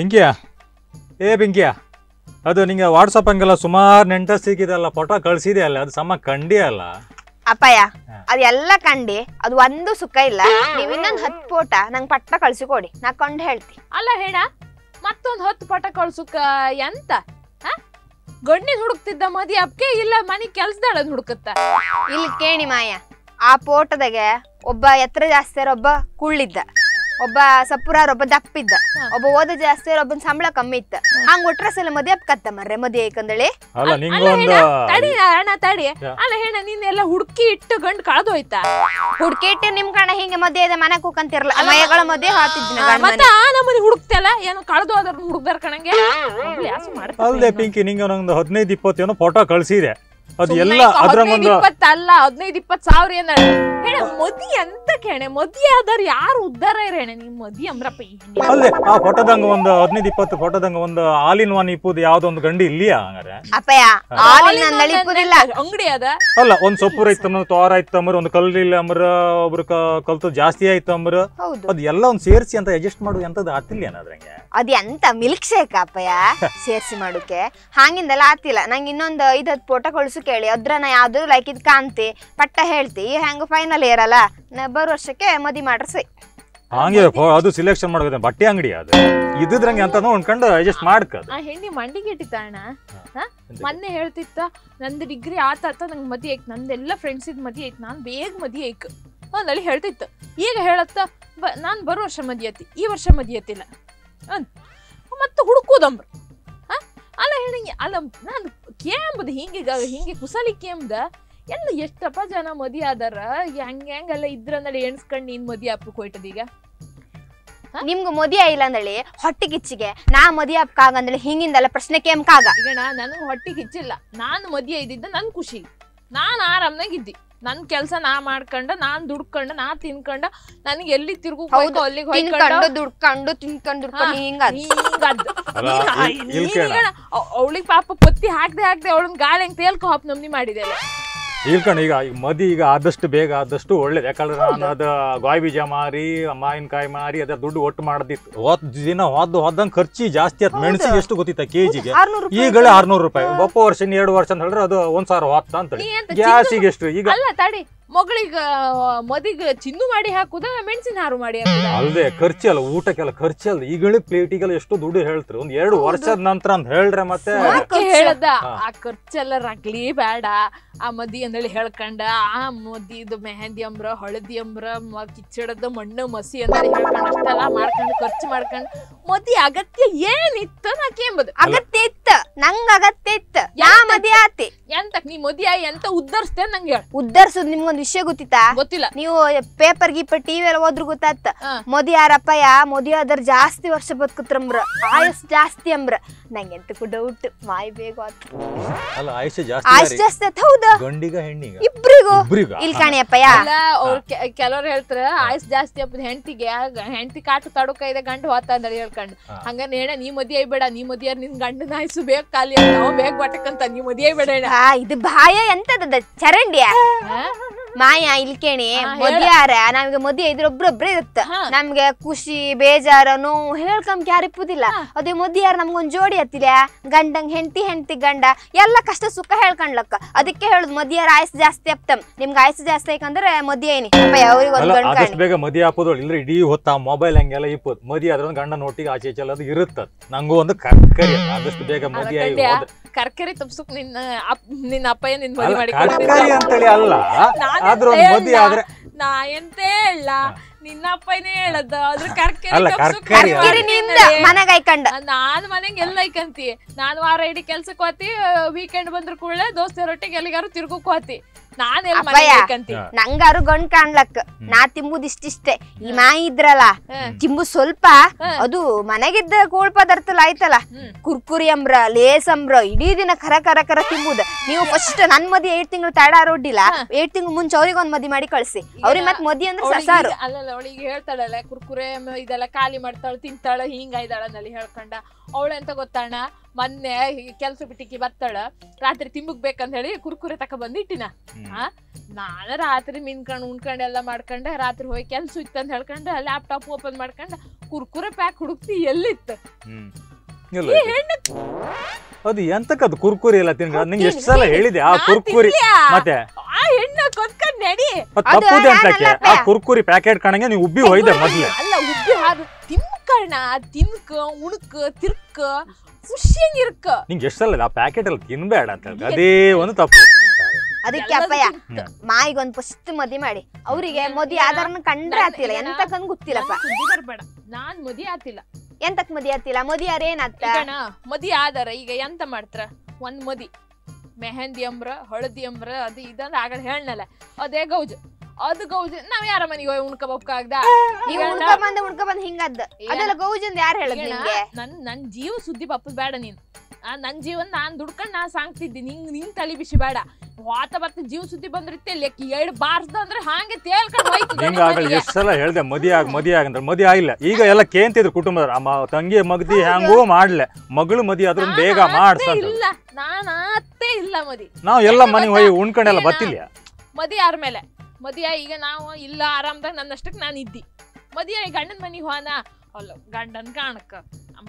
ಬೆಂಕಿಯ? ಏ ಬೆಂಕಿಯ? ಅದು ನಿಂಗೆ ವಾಟ್ಸಪ್ ಹಂಗೆಲ್ಲ ಸುಮಾರು ನೆಂಟ ಸಿಕ್ಕಿದಲ್ಲ ಫೋಟೋ ಕಳ್ಸಿದೆ ಅಲ್ಲ ಅದು ಸಮ ಕಂಡಿ ಅಲ್ಲ. ಅಪ್ಪಯ್ಯ. ಅದೆಲ್ಲ ಕಂಡಿ ಅದು ಒಂದು ಸುಖ ಇಲ್ಲ. ನೀವು ಇನ್ನೊಂದು ಹತ್ತು ಫೋಟ ನಂಗೆ ಪಟ್ಟ ಕಳ್ಸಿಕೊಡಿ ನಾ ಕಂಡು ಹೇಳ್ತಿ. ಅಲ್ಲ ಹೇಳ ಮತ್ತೊಂದು ಹತ್ತು ಪಟ ಕಳ್ಸುಕ ಎಂತ? ಗಂಡಿನ ಹುಡುಕ್ತಿದ್ದ ಮದಿ ಅಪ್ಕೆ ಇಲ್ಲ ಮನಿ ಕೆಲ್ಸದಾಳದ್ ಹುಡುಕತ್ತ? ಇಲ್ಲಿ ಕೇಣಿ ಮಾಯ ಆ ಫೋಟೋದಾಗೆ ಒಬ್ಬ ಎತ್ತರ ಜಾಸ್ತಿ ಒಬ್ಬ ಕುಳ್ಳಿದ್ದ. ಒಬ್ಬ ಸಪುರಾರ ಒಬ್ಬ ದಪ್ಪ ಇದ್ದ ಒಬ್ಬ ಓದ ಜಾಸ್ತಿ ಒಬ್ಬನ್ ಸಂಬಳ ಕಮ್ಮಿ ಇತ್ತ. ಹಂಗ ಒಟ್ರ ಸಲ ಮದಿ ಅಪ್ಕತ್ತ ಮರ್ರೆ ಮದಿ ಏಕಂದಳಿ. ಅಲ್ಲ ಅಲ್ಲ ನಿಂಗೊಂದು ತಡಿ ಅಣ್ಣ ತಡಿ. ಅಲ್ಲ ಹೇಣ ನೀನ್ ಎಲ್ಲ ಹುಡುಕಿ ಇಟ್ಟು ಗಂಡ್ ಕಳ್ದೋಯ್ತಾ ಹುಡ್ಕಿಟ್ಟು ನಿಮ್ ಕಣ ಹಿಂಗ ಮದ್ಯ ಇದೆ ಮನೆ ಕೂಕಂತಿರಲ್ಲ ಮಯಗಳ ಮದ್ವೆ ಹಾತಿದ್ನ ಮತ್ತ ಆ ನಮ್ಮನಿ ಹುಡುಕ್ತಲ್ಲ? ಏನು ಕಳ್ದು ಅದ್ರ ಹುಡುಕ್ದಾರ ಕಣಂಗೆ? ಅಲ್ದೆ ಪಿಂಕಿ ನಿಂಗೆ ಒಂದೊಂದು ಹದಿನೈದು ಇಪ್ಪತ್ತೇನೋ ಫೋಟೋ ಕಳ್ಸಿದೆ. ಅದು ಎಲ್ಲಾ ಎಲ್ಲ ಈಗ ಅದ್ರ ಹದಿನೈದು ಒಂದು ಇಪ್ಪತ್ತು ಅಲ್ಲ ಹದಿನೈದು ಇಪ್ಪತ್ತು ಸಾವಿರ ಏನ ಹೇಳ? ಮದಿ ಅಂತ ಕೇಣೆ ಮದಿ ಆದರ್ ಯಾರು ಉದ್ದಾರ ಇರೇಣೆ ನಿಮ್ ಮದಿ ಅಮ್ರಪ್ಪ ಅಲ್ಲ ಆ ಫೋಟೋದಂಗ ಒಂದು ಹದಿನೈದು ಇಪ್ಪತ್ತು ಫೋಟೋದಂಗ ಒಂದು ಆಲ್ ಇನ್ ಒನ್ ಇಪ್ಪುದು ಯಾವ್ದೋ ಒಂದು ಗಂಡಿ ಇಲ್ಲಿಯ ಹಂಗಾರೆ? ಅಪ್ಪಯ್ಯ ಆಲಿನ ಇಪ್ಪುದಿಲ್ಲ. ಅಂಗಡಿ ಅದ? ಅಲ್ಲ ಒಂದ್ ಸೊಪ್ಪು ರೈತಮ್ಮ ತೋರ ಐತಮ್ಮರ ಒಂದು ಕಲ್ಲಿಲ್ಲ ಅಮರ ಒಬ್ರು ಕ- ಕಲ್ತು ಜಾಸ್ತಿ ಆಯ್ತು ಅಮರ ಹೌದು. ಅದು ಎಲ್ಲ ಒಂದ್ ಸೇರಿಸಿ ಅಂತ ಅಡ್ಜಸ್ಟ್ ಮಾಡುದು ಎಂತದ ಆತಿಲ್ಲ ಏನಾದ್ರಂಗೆ ಅದ್ ಎಂತ ಮಿಲ್ಕ್ ಶೇಕ್ ಅಪ್ಪಯ್ಯ ಸೇರ್ಸಿ ಮಾಡೋಕೆ. ಹಾಗಿಂದೆಲ್ಲ ಆತಿಲ್ಲ. ನಂಗೆ ಇನ್ನೊಂದು ಐದ್ ಹತ್ತು ಫೋಟೋ ಕಳ್ಸು ಕೇಳಿ. ಅದ್ರ ನಾ ಯಾವ್ದು ಲೈಕ್ ಇದು ಕಾಣ್ತಿ ಪಟ್ಟ ಹೇಳ್ತಿ ಹೆಂಗ ಫೈನಲ್ ಇಯರ್ ಅಲ್ಲ? ನಾ ಬರೋ ವರ್ಷಕ್ಕೆ ಮದಿ ಮಾಡ್ರಿ. ಸೈ ಹಂಗೆ ಅದು ಸಿಲೆಕ್ಷನ್ ಮಾಡ್ಬೇಕು ಬಟ್ಟೆ ಅಂಗಡಿ ಅದು. ಇದ್ದಿದ್ರಂಗೆ ಅಂತ ಅನ್ಕೊಂಡು ಅಡ್ಜಸ್ಟ್ ಮಾಡ್ಕದು ಆ ಹೆಣ್ಣಿ ಮಂಡಿಗೆ ಇಟ್ಟಿತ್ತ ಅಣ್ಣ ಹಾ? ಮೊನ್ನೆ ಹೇಳ್ತಿತ್ತ ನಂದು ಡಿಗ್ರಿ ಆತ ಆತ ನಂಗೆ ಮದಿ ಐತ್ ನಂದೆಲ್ಲ ಫ್ರೆಂಡ್ಸ್ ಇದ್ ಮದಿ ಐತ್ ನಾನು ಬೇಗ ಮದಿ ಐಕ್. ಅಂದಳಿ ಹೇಳ್ತಿತ್ತು. ಈಗ ಹೇಳತ್ತ ಬ ನಾನ್ ಬರೋ ವರ್ಷ ಮದಿ ಐತಿ. ಈ ವರ್ಷ ಮದಿ ಐತಿಲ್ಲ. ಅಂದ್ ಮತ್ತೆ ಹುಡುಕೋದಂಬ್ರ ಅಲ್ಲ ಹೇಳಿ ಅಲ್ಲ ನಾನು ಕೇಂಬದ ಹಿಂಗೆ ಹಿಂಗೆ ಕುಸಲಿ ಕೇಂಬ್ದ ಎಲ್ಲ ಎಷ್ಟಪ್ಪ ಜನ ಮದಿ ಆದಾರ ಹೆಂಗ ಹೆಂಗೆಲ್ಲ ಇದ್ರಂದಳಿ ಎಣ್ಸ್ಕೊಂಡ್ ನೀನ್ ಮದಿ ಅಪ್ಪಕ್ ಹೋಯ್ತದೀಗ ನಿಮ್ಗೆ ಮದಿ ಆಯಿಲ್ಲ ಅಂದಳಿ ಹೊಟ್ಟೆ ಕಿಚ್ಚಿಗೆ ನಾ ಮದಿ ಅಪ್ಕಾಗಂದಳಿ ಹಿಂಗಿಂದಲ್ಲ ಪ್ರಶ್ನೆ ಕೇಮ್ಕಾಗ ಈಗ ನನಗೆ ಹೊಟ್ಟೆ ಕಿಚ್ಚಿಲ್ಲ ನಾನು ಮದಿ ಇದ್ದಿದ್ದ ನನ್ ಖುಷಿ. ನಾನು ಆರಾಮ್ನಾಗ ಇದ್ದಿ. ನನ್ ಕೆಲ್ಸ ನಾ ಮಾಡ್ಕೊಂಡ ನಾನ್ ದುಡ್ಕೊಂಡ ನಾ ತಿನ್ಕೊಂಡ ನನಗೆ ಎಲ್ಲಿ ತಿರುಗು ಹೌದು, ಅಲ್ಲಿಗೆ ತಿನ್ಕೊಂಡು ದುಡ್ಕೊಂಡು ತಿನ್ಕೊಂಡು ಅವಳಿಗೆ ಪಾಪ ಪತ್ತಿ ಹಾಕ್ದೆ ಹಾಕ್ದೆ ಅವಳನ್ನ ಗಾಳಿ ಹೆಂಗ್ ತೇಲ್ಕೊ ಹಾಪ್ ನಮ್ನಿ ಮಾಡಿದೆ ಇಳ್ಕೊಂಡು ಈಗ ಈಗ ಮದಿ ಈಗ ಆದಷ್ಟು ಬೇಗ ಆದಷ್ಟು ಒಳ್ಳೇದು. ಯಾಕಂದ್ರೆ ನಾನು ಅದು ಗಾಯ್ ಬೀಜ ಮಾರಿ ಮಾವಿನಕಾಯಿ ಮಾರಿ ಅದ ದುಡ್ಡು ಒಟ್ಟು ಮಾಡದಿತ್ತು. ಹೊತ್ತು ದಿನ ಹೊದ್ದು ಹೋದಂಗ್ ಖರ್ಚಿ ಜಾಸ್ತಿ ಆಯ್ತು ಮೆಣಸಿಗೆ ಎಷ್ಟು ಗೊತ್ತಿತ್ತ ಕೆಜಿಗೆ? ಈಗಲೇ ಆರ್ನೂರು ರೂಪಾಯಿ. ಒಬ್ಬ ವರ್ಷ ಎರಡು ವರ್ಷ ಅಂತ ಹೇಳಿದ್ರೆ ಅದು ಒಂದ್ ಸಾವಿರ ಹೊತ್ತ ಅಂತ ಹೇಳಿ. ಗ್ಯಾಸಿಗೆ ಎಷ್ಟು? ಈಗ ಮಗಳಿಗ ಮದಿಗ ಚಿನ್ನು ಮಾಡಿ ಹಾಕುದ ಮೆಣಸಿನ ಹಾರು ಮಾಡಿ ಹಾಕುದ? ಅಲ್ಲದೆ ಖರ್ಚಲ್ಲ ಊಟಕ್ಕೆಲ್ಲ ಖರ್ಚಲ್ಲ ಈಗಲೇ ಪ್ಲೇಟಿಗೆಲ್ಲ ಎಷ್ಟು ದುಡ್ಡು ಹೇಳ್ತಾರೆ? ಒಂದ್ ಎರಡು ವರ್ಷದ ನಂತರ ಅಂತ ಹೇಳ್ರೆ ಮತ್ತೆ? ಹೇಳದ ಆ ಖರ್ಚೆಲ್ಲ ರಗ್ಲಿ ಬೇಡ ಆ ಮದಿ ಅಂದೇಳಿ ಹೇಳ್ಕಂಡ ಆ ಮದಿದು ಮೆಹಂದಿ ಅಂಬ್ರ ಹಳದಿ ಅಂಬ್ರ ಕಿಚ್ಚಡದ ಮಣ್ಣು ಮಸಿ ಅಂತ ಹೇಳ್ಕೊಂಡ್ ಅಷ್ಟೆಲ್ಲ ಮಾಡ್ಕೊಂಡು ಖರ್ಚು ಮಾಡ್ಕೊಂಡು ಮದಿ ಅಗತ್ಯ ಏನಿತ್ತ ನಾ ಕೇಂಬದು ಅಗತ್ಯ ಇತ್ತ ನಂಗ ಅಗತ್ಯ ಇತ್ತ. ಯಾ ಮದಿ ಆತಿ. ಎಂತ ನೀ ಮದಿ ಆಯ್ ಎಂತ ಉದ್ದರ್ಸ್ತೇನೆ ನಂಗೆ ಹೇಳ. ಉದ್ದರ್ಸುದ್ ನಿಮ್ಗೊಂದ್ ವಿಷಯ ಗೊತ್ತಿತ್ತಾ? ಗೊತ್ತಿಲ್ಲ. ನೀವು ಪೇಪರ್ ಗೀಪರ್ ಟಿವಿ ಎಲ್ಲ ಹೋದ್ರು ಗೊತ್ತಾತ್. ಮೋದಿ ಮೋದಿ ಯಾ ಮೋದಿ ಆದ್ರ ಜಾಸ್ತಿ ವರ್ಷ ಬದುಕುತ್ತಂಬ್ರ ಆಯುಷ್ ಜಾಸ್ತಿ ಅಂಬ್ರ. ನಂಗೆ ಎಂತಕ್ಕೂ ಡೌಟ್ ಮಾಯ್ ಬೇಗ ಆಯುಷ್ ಅಲ್ಲ ಜಾಸ್ತಿ ಜಾಸ್ತಿ ಆತ್ ಹೌದ. ಗಂಡಿಗ ಹೆಣ್ಣಿಗ? ಇಬ್ರಿಗೂ. ಇಬ್ರಿಗ? ಇಲ್ ಕಾಣಿಯಪ್ಪಯ್ಯ ಅಲ್ಲ ಅವ್ರ ಕೆಲವ್ರು ಹೇಳ್ತಾರ ಆಯುಷ್ ಜಾಸ್ತಿ ಅಪ್ಪ ಹೆಂಡತಿಗೆ ಹೆಂಡತಿ ಕಾಟು ತಡುಕ ಇದೆ ಗಂಡು ಹೋತ ಅಂದ್ರೆ ಹೇಳ್ಕೊಂಡು. ಹಂಗ ನೇಣ ನೀ ಮದಿ ಬೇಡ ನೀ ಮದಿಯಾರ ನಿನ್ ಗಂಡನ ಆಯ್ಸು ಬೇಗ ಖಾಲಿ ಬೇಗ ಬಟಕಂತ ನೀ ಮದಿ ಬೇಡ ಹೇಳ. ಇದು ಬಾಯ ಎಂತದ ಚರಂಡಿಯ? ಮಾಯ ಇಲ್ಕೇಣಿ. ಮದ್ಯಾರ ನಮ್ಗೆ ಮದ್ಯ ಇದ್ರ ಒಬ್ರೊಬ್ರ ಇರುತ್ತ. ನಮ್ಗೆ ಖುಷಿ ಬೇಜಾರ ನೋವು ಹೇಳ್ಕಂಕ್ ಯಾರು ಇಪ್ಪುದಿಲ್ಲ ಅದೇ ಮದ್ಯಾರ ನಮ್ಗೊಂದ್ ಜೋಡಿ ಹತ್ತಿಲ್ಲ ಗಂಡಂಗ್ ಹೆಂಡತಿ ಹೆಂಡತಿ ಗಂಡ ಎಲ್ಲ ಕಷ್ಟ ಸುಖ ಹೇಳ್ಕೊಂಡ್ಲಕ್ಕ. ಅದಕ್ಕೆ ಹೇಳುದು ಮದ್ಯಾರ ಆಯಸ್ ಜಾಸ್ತಿ ಅಪ್ತಮ್. ನಿಮ್ಗೆ ಆಯಸ್ ಜಾಸ್ತಿ ಐಕಂದ್ರೆ ಮದ್ಯ ಏನಿ? ಅವ್ರಿಗೆ ಒಂದ್ ಅಲ್ಲ ಗಂಡ ಬೇಗ ಮದ್ಯ ಹಾಕೋದು ಇಲ್ಲ ಇಡೀ ಹೊತ್ತ ಮೊಬೈಲ್ ಹಂಗೆಲ್ಲ ಇಪ್ಪು ಮದ್ಯ ಅದ್ರ ಗಂಡ ನೋಟಿಗೆ ಆಚೆ ಈಚೆ ಅದು ಇರುತ್ತದ. ನಂಗೂ ಒಂದು ಕರ್ಕರಿ ಆದಷ್ಟು ಬೇಗ ಮದಿ ಆಗಿ ಅದಕ್ಕಂಡ್ಯಾ? ಹೋದ್ರೆ ಕರ್ಕರಿ ತಪ್ಸಕ್ ನಿನ್ನ ನಿನ್ನ ಅಪ್ಪಯ್ಯ ನಿನ್ ಮದಿ ಅಲ್ಲ, ಮಾಡಿ ಅಂತೇಳಿ ಅಲ್ಲ. ಆದ್ರ ಒಂದ್ ಮದಿ ಆದ್ರೆ ನಾ ಎಂತ ಹೇಳ ನಿನ್ನ ಅಪ್ಪನೇ ಹೇಳದ ಅದ್ರ. ಕರ್ಕರಿ. ಮನೆಗ್ ಐಕಂಡ ನಾನ್ ಮನೆಗೆ ಎಲ್ಲ ಐಕಂತಿ ನಾನ್ ವಾರ ಇಡೀ ಕೆಲ್ಸಕ್ಕೆ ಹೋತಿ ವೀಕೆಂಡ್ ಬಂದ್ರ ಕೂಡಲೇ ದೋಸ್ತರ ಎಲ್ಲಿಗಾರು ತಿರ್ಗಕ್ ಹೋತಿ. ನಂಗಾರು ಗಂಡ್ ಕಾಣ್ಲಕ್ ನಾ ತಿಂಬುದ್ ಇಷ್ಟಿಷ್ಟೇ ಈ ಮಾಯಿ ಇದ್ರಲ್ಲ ತಿಂಬು ಸ್ವಲ್ಪ ಅದು ಮನೆಗಿದ್ದ ಕೋಳ್ ಪದಾರ್ಥ ಆಯ್ತಲ್ಲ. ಕುರ್ಕುರಿ ಅಂಬ್ರ ಲೇಸ್ ಅಂಬ್ರ ಇಡೀ ದಿನ ಕರ ಕರ ಕರ ತಿಂಬುದ. ನೀವು ಫಸ್ಟ್ ನನ್ ಮದಿ ಏಟ್ ತಿಂಗಳು ತಡ ಆರೋಡಿಲ್ಲ ಏಟ್ ತಿಂಗಳು ಮುಂಚೆ ಅವ್ರಿಗೆ ಒಂದ್ ಮದಿ ಮಾಡಿ ಕಳ್ಸಿ. ಅವ್ರಿಗೆ ಮತ್ ಮದಿ ಅಂದ್ರೆ ಸಸಾರು. ಅಲ್ಲಲ್ಲ ಅವಳಿಗೆ ಹೇಳ್ತಾಳಲ್ಲ ಕುರ್ಕುರೆ ಇದೆಲ್ಲ ಖಾಲಿ ಮಾಡ್ತಾಳ ತಿಂತಾಳ ಹಿಂಗ ನಲ್ಲಿ ಹೇಳ್ಕೊಂಡ. ಅವಳೆಂತ ಎಂತ ಗೊತ್ತಣ್ಣ? ಮೊನ್ನೆ ಕೆಲ್ಸ ಬಿಟ್ಟಿಕ್ಕಿ ಬರ್ತಾಳ ರಾತ್ರಿ ತಿಂಬಕ್ ಬೇಕಂತ ಹೇಳಿ ಕುರ್ಕುರೆ ತಕ ಬಂದಿಟ್ಟಿನ ಆ? ನಾನು ರಾತ್ರಿ ಮಿನ್ಕಂಡ್ ಉಣ್ಕಂಡು ಎಲ್ಲ ಮಾಡ್ಕೊಂಡೆ ರಾತ್ರಿ ಹೋಗಿ ಕೆಲ್ಸ ಇತ್ತಂತ ಹೇಳ್ಕೊಂಡೆ ಲ್ಯಾಪ್ಟಾಪ್ ಓಪನ್ ಮಾಡ್ಕೊಂಡೆ ಕುರ್ಕುರೆ ಪ್ಯಾಕ್ ಹುಡುಕ್ತಿ ಎಲ್ಲಿತ್ತು? ಅದು ಎಂತಕ್ಕದು ಕುರ್ಕುರಿ ಎಲ್ಲ ತಿನ್ಕ ನಿಂಗೆ ಎಷ್ಟು ಸಲ ಹೇಳಿದೆ ಆ ಕುರ್ಕುರಿ ಮತ್ತೆ? ಆ ಹೆಣ್ಣ ಕೊತ್ಕೊಂಡ್ ನಡಿ. ತಪ್ಪುದೆ ಅಂತಕ್ಕೆ ಆ ಕುರ್ಕುರಿ ಪ್ಯಾಕೆಟ್ ಕಣಂಗೆ ನೀವು ಉಬ್ಬಿ ಹೋಯ್ದೆ ಮೊದ್ಲೆ. ಅಲ್ಲ ಉಬ್ಬಿ ಹಾದು ತಿನ್ಕಣ್ಣ ತಿನ್ಕ ಉಣಕ ತಿರ್ಕ ಖುಷಿಯಂಗ್ ಇರ್ಕ. ನಿಂಗೆ ಎಷ್ಟಲ್ಲ ಆ ಪ್ಯಾಕೆಟ್ ಅಲ್ಲಿ ತಿನ್ಬೇಡ ಅಂತ ಅದೇ ಒಂದು ತಪ್ಪು. ಅದಕ್ಕೆ ಅಪ್ಪಯ್ಯ ಮಾಯಿಗೆ ಒಂದು ಫಸ್ಟ್ ಮದಿ ಮಾಡಿ. ಅವರಿಗೆ ಮದಿ ಆಧಾರನ ಕಂಡ್ರೆ ಆತಿಲ್ಲ ಎಂತಕ್ಕಂದ್ ಗೊತ್ತಿಲ್ಲಪ್ಪ ಬರ್ಬೇಡ. ನಾನ್ ಮದಿ ಆತಿಲ್ಲ ಎಂತಕ್ ಮದಿ ಆತಿಲ್ಲ ಮದಿ ಯಾರ ಏನಾತ ಈಗಣ ಮದಿ ಆದರ ಈಗ ಎಂತ ಮಾಡ್ತಾರ? ಒಂದ್ ಮದಿ. ಮೆಹಂದಿ ಅಂಬ್ರ ಹಳದಿ ಅಂಬ್ರ ಅದು ಇದಂದ್ರೆ ಆಗಲ್ಲ. ಹೇಳನಲ್ಲ. ಅದೇ ಗೌಜ್. ಅದು ಗೌಜ್ ನಾವ್ ಯಾರ ಮನೆಗೆ ಹೋಗಿ ಉಣ್ಕೋಬೇಕಾಗ್ದ ನೀವು ಉಣ್ಕ ಬಂದ ಉಣ್ಕ ಬಂದ್ ಹಿಂಗದ್ದ ಅದೆಲ್ಲ ಗೌಜಂದ್ ಯಾರು ಹೇಳದ್ ನಿಮ್ಗೆ ನನ್ ನನ್ ಜೀವ ಸುದ್ದಿ ಪಪ್ಪದ್ ಬೇಡ ನೀನ್. ಆ, ನನ್ ಜೀವನ್ ನಾನ್ ದುಡ್ಕೊಂಡ್ ನಾ ಸಾಂಗ್ತಿದ್ದಿ ನಿಂಗ್ ನಿಂಗ್ ತಲಿ ಬಿಸಿ ಬೇಡ. ವಾತ ಬರ್ತ ಜೀವ ಸುದ್ದಿ ಬಂದಿರುತ್ತೆ ಲೆಕ್ಕ ಎರಡು ಬಾರ್ಸ್ದ ಅಂದ್ರೆ ಹಾಗೆ ತೇಲ್ಕೊಂಡು ಹೋಯ್ತು ಹಿಂಗ ಆಗಲ್ಲ ಎಷ್ಟು ಸಲ ಹೇಳ್ದೆ ಮದಿ ಆಗ ಮದಿ ಆಗಂದ್ರೆ ಮದಿ ಆಗಿಲ್ಲ. ಈಗ ಎಲ್ಲ ಕೇಂತಿದ್ರು ಕುಟುಂಬದವ್ರು. ಅಮ್ಮ ತಂಗಿ ಮಗದಿ ಹ್ಯಾಂಗೂ ಮಾಡ್ಲೆ. ಮಗಳು ಮದಿ ಅದ್ರ ಬೇಗ ಮಾಡ್ಸ ಇಲ್ಲ. ನಾನ್ ಅತ್ತೇ ಇಲ್ಲ ಮದಿ. ನಾವ್ ಎಲ್ಲ ಮನೆ? ಹೋಗಿ ಉಣ್ಕೊಂಡೆಲ್ಲ? ಬತ್ತಿಲ್ಲ. ಮದಿ ಯಾರ ಮೇಲೆ? ಮದಿಯ, ಈಗ ನಾವು ಇಲ್ಲ, ಆರಾಮ್ದಾಗ ನನ್ನಷ್ಟಕ್ಕೆ ನಾನು ಇದ್ದಿ ಮದಿಯ ಗಂಡನ ಮನೆಗೆ ಹೋನ. ಅಲ್ಲ, ಗಂಡನ ಕಾಣಕ್ಕ,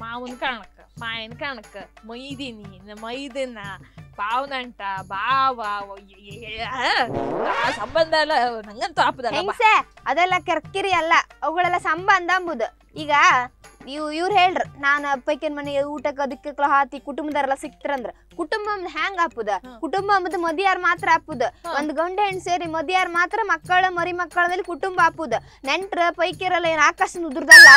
ಮಾವನ್ ಕಾಣಕ್ಕ, ಮಾಯನ್ ಕಾಣಕ್ಕ, ಮೈದಿನಿ ಮೈದಿನ, ಪಾವನಂಟ ಬಾವ ಸಂಬಂಧ ಎಲ್ಲ ನಂಗಂತೂ ಆಪದಲ್ಲ ಅದೆಲ್ಲ ಕೆರ್ಕಿರಿ ಅಲ್ಲ, ಅವುಗಳೆಲ್ಲ ಸಂಬಂಧ ಅಂಬುದು. ಈಗ ಇವ್ ಇವ್ರು ಹೇಳ್ರ ನಾನು ಅಪ್ಪಕ್ಕಿನ ಮನೆ ಊಟಕ್ಕೆ ಅದಕ್ಕೆ ಹಾತಿ ಕುಟುಂಬದಾರೆಲ್ಲ ಸಿಕ್ತಾರಂದ್ರ ಕುಟುಂಬ ಹ್ಯಾಂಗ ಹ್ಮ್. ಕುಟುಂಬ ಅಂಬುದು ಮದಿಯಾರ್ ಮಾತ್ರ ಆಪುದ ಹ್ಮ್. ಒಂದ್ ಗಂಡ ಹೆಣ್ ಸೇರಿ ಮದಿಯಾರ್ ಮಾತ್ರ ಮಕ್ಕಳ ಮರಿ ಮಕ್ಕಳ ಮೇಲೆ ಕುಟುಂಬ ಆಪುದ ನೆಂಟ್ರ ಪೈಕಿರಲ್ಲ ಏನ್ ಆಕಾಶ ಉದುರ್ದಲ್ಲ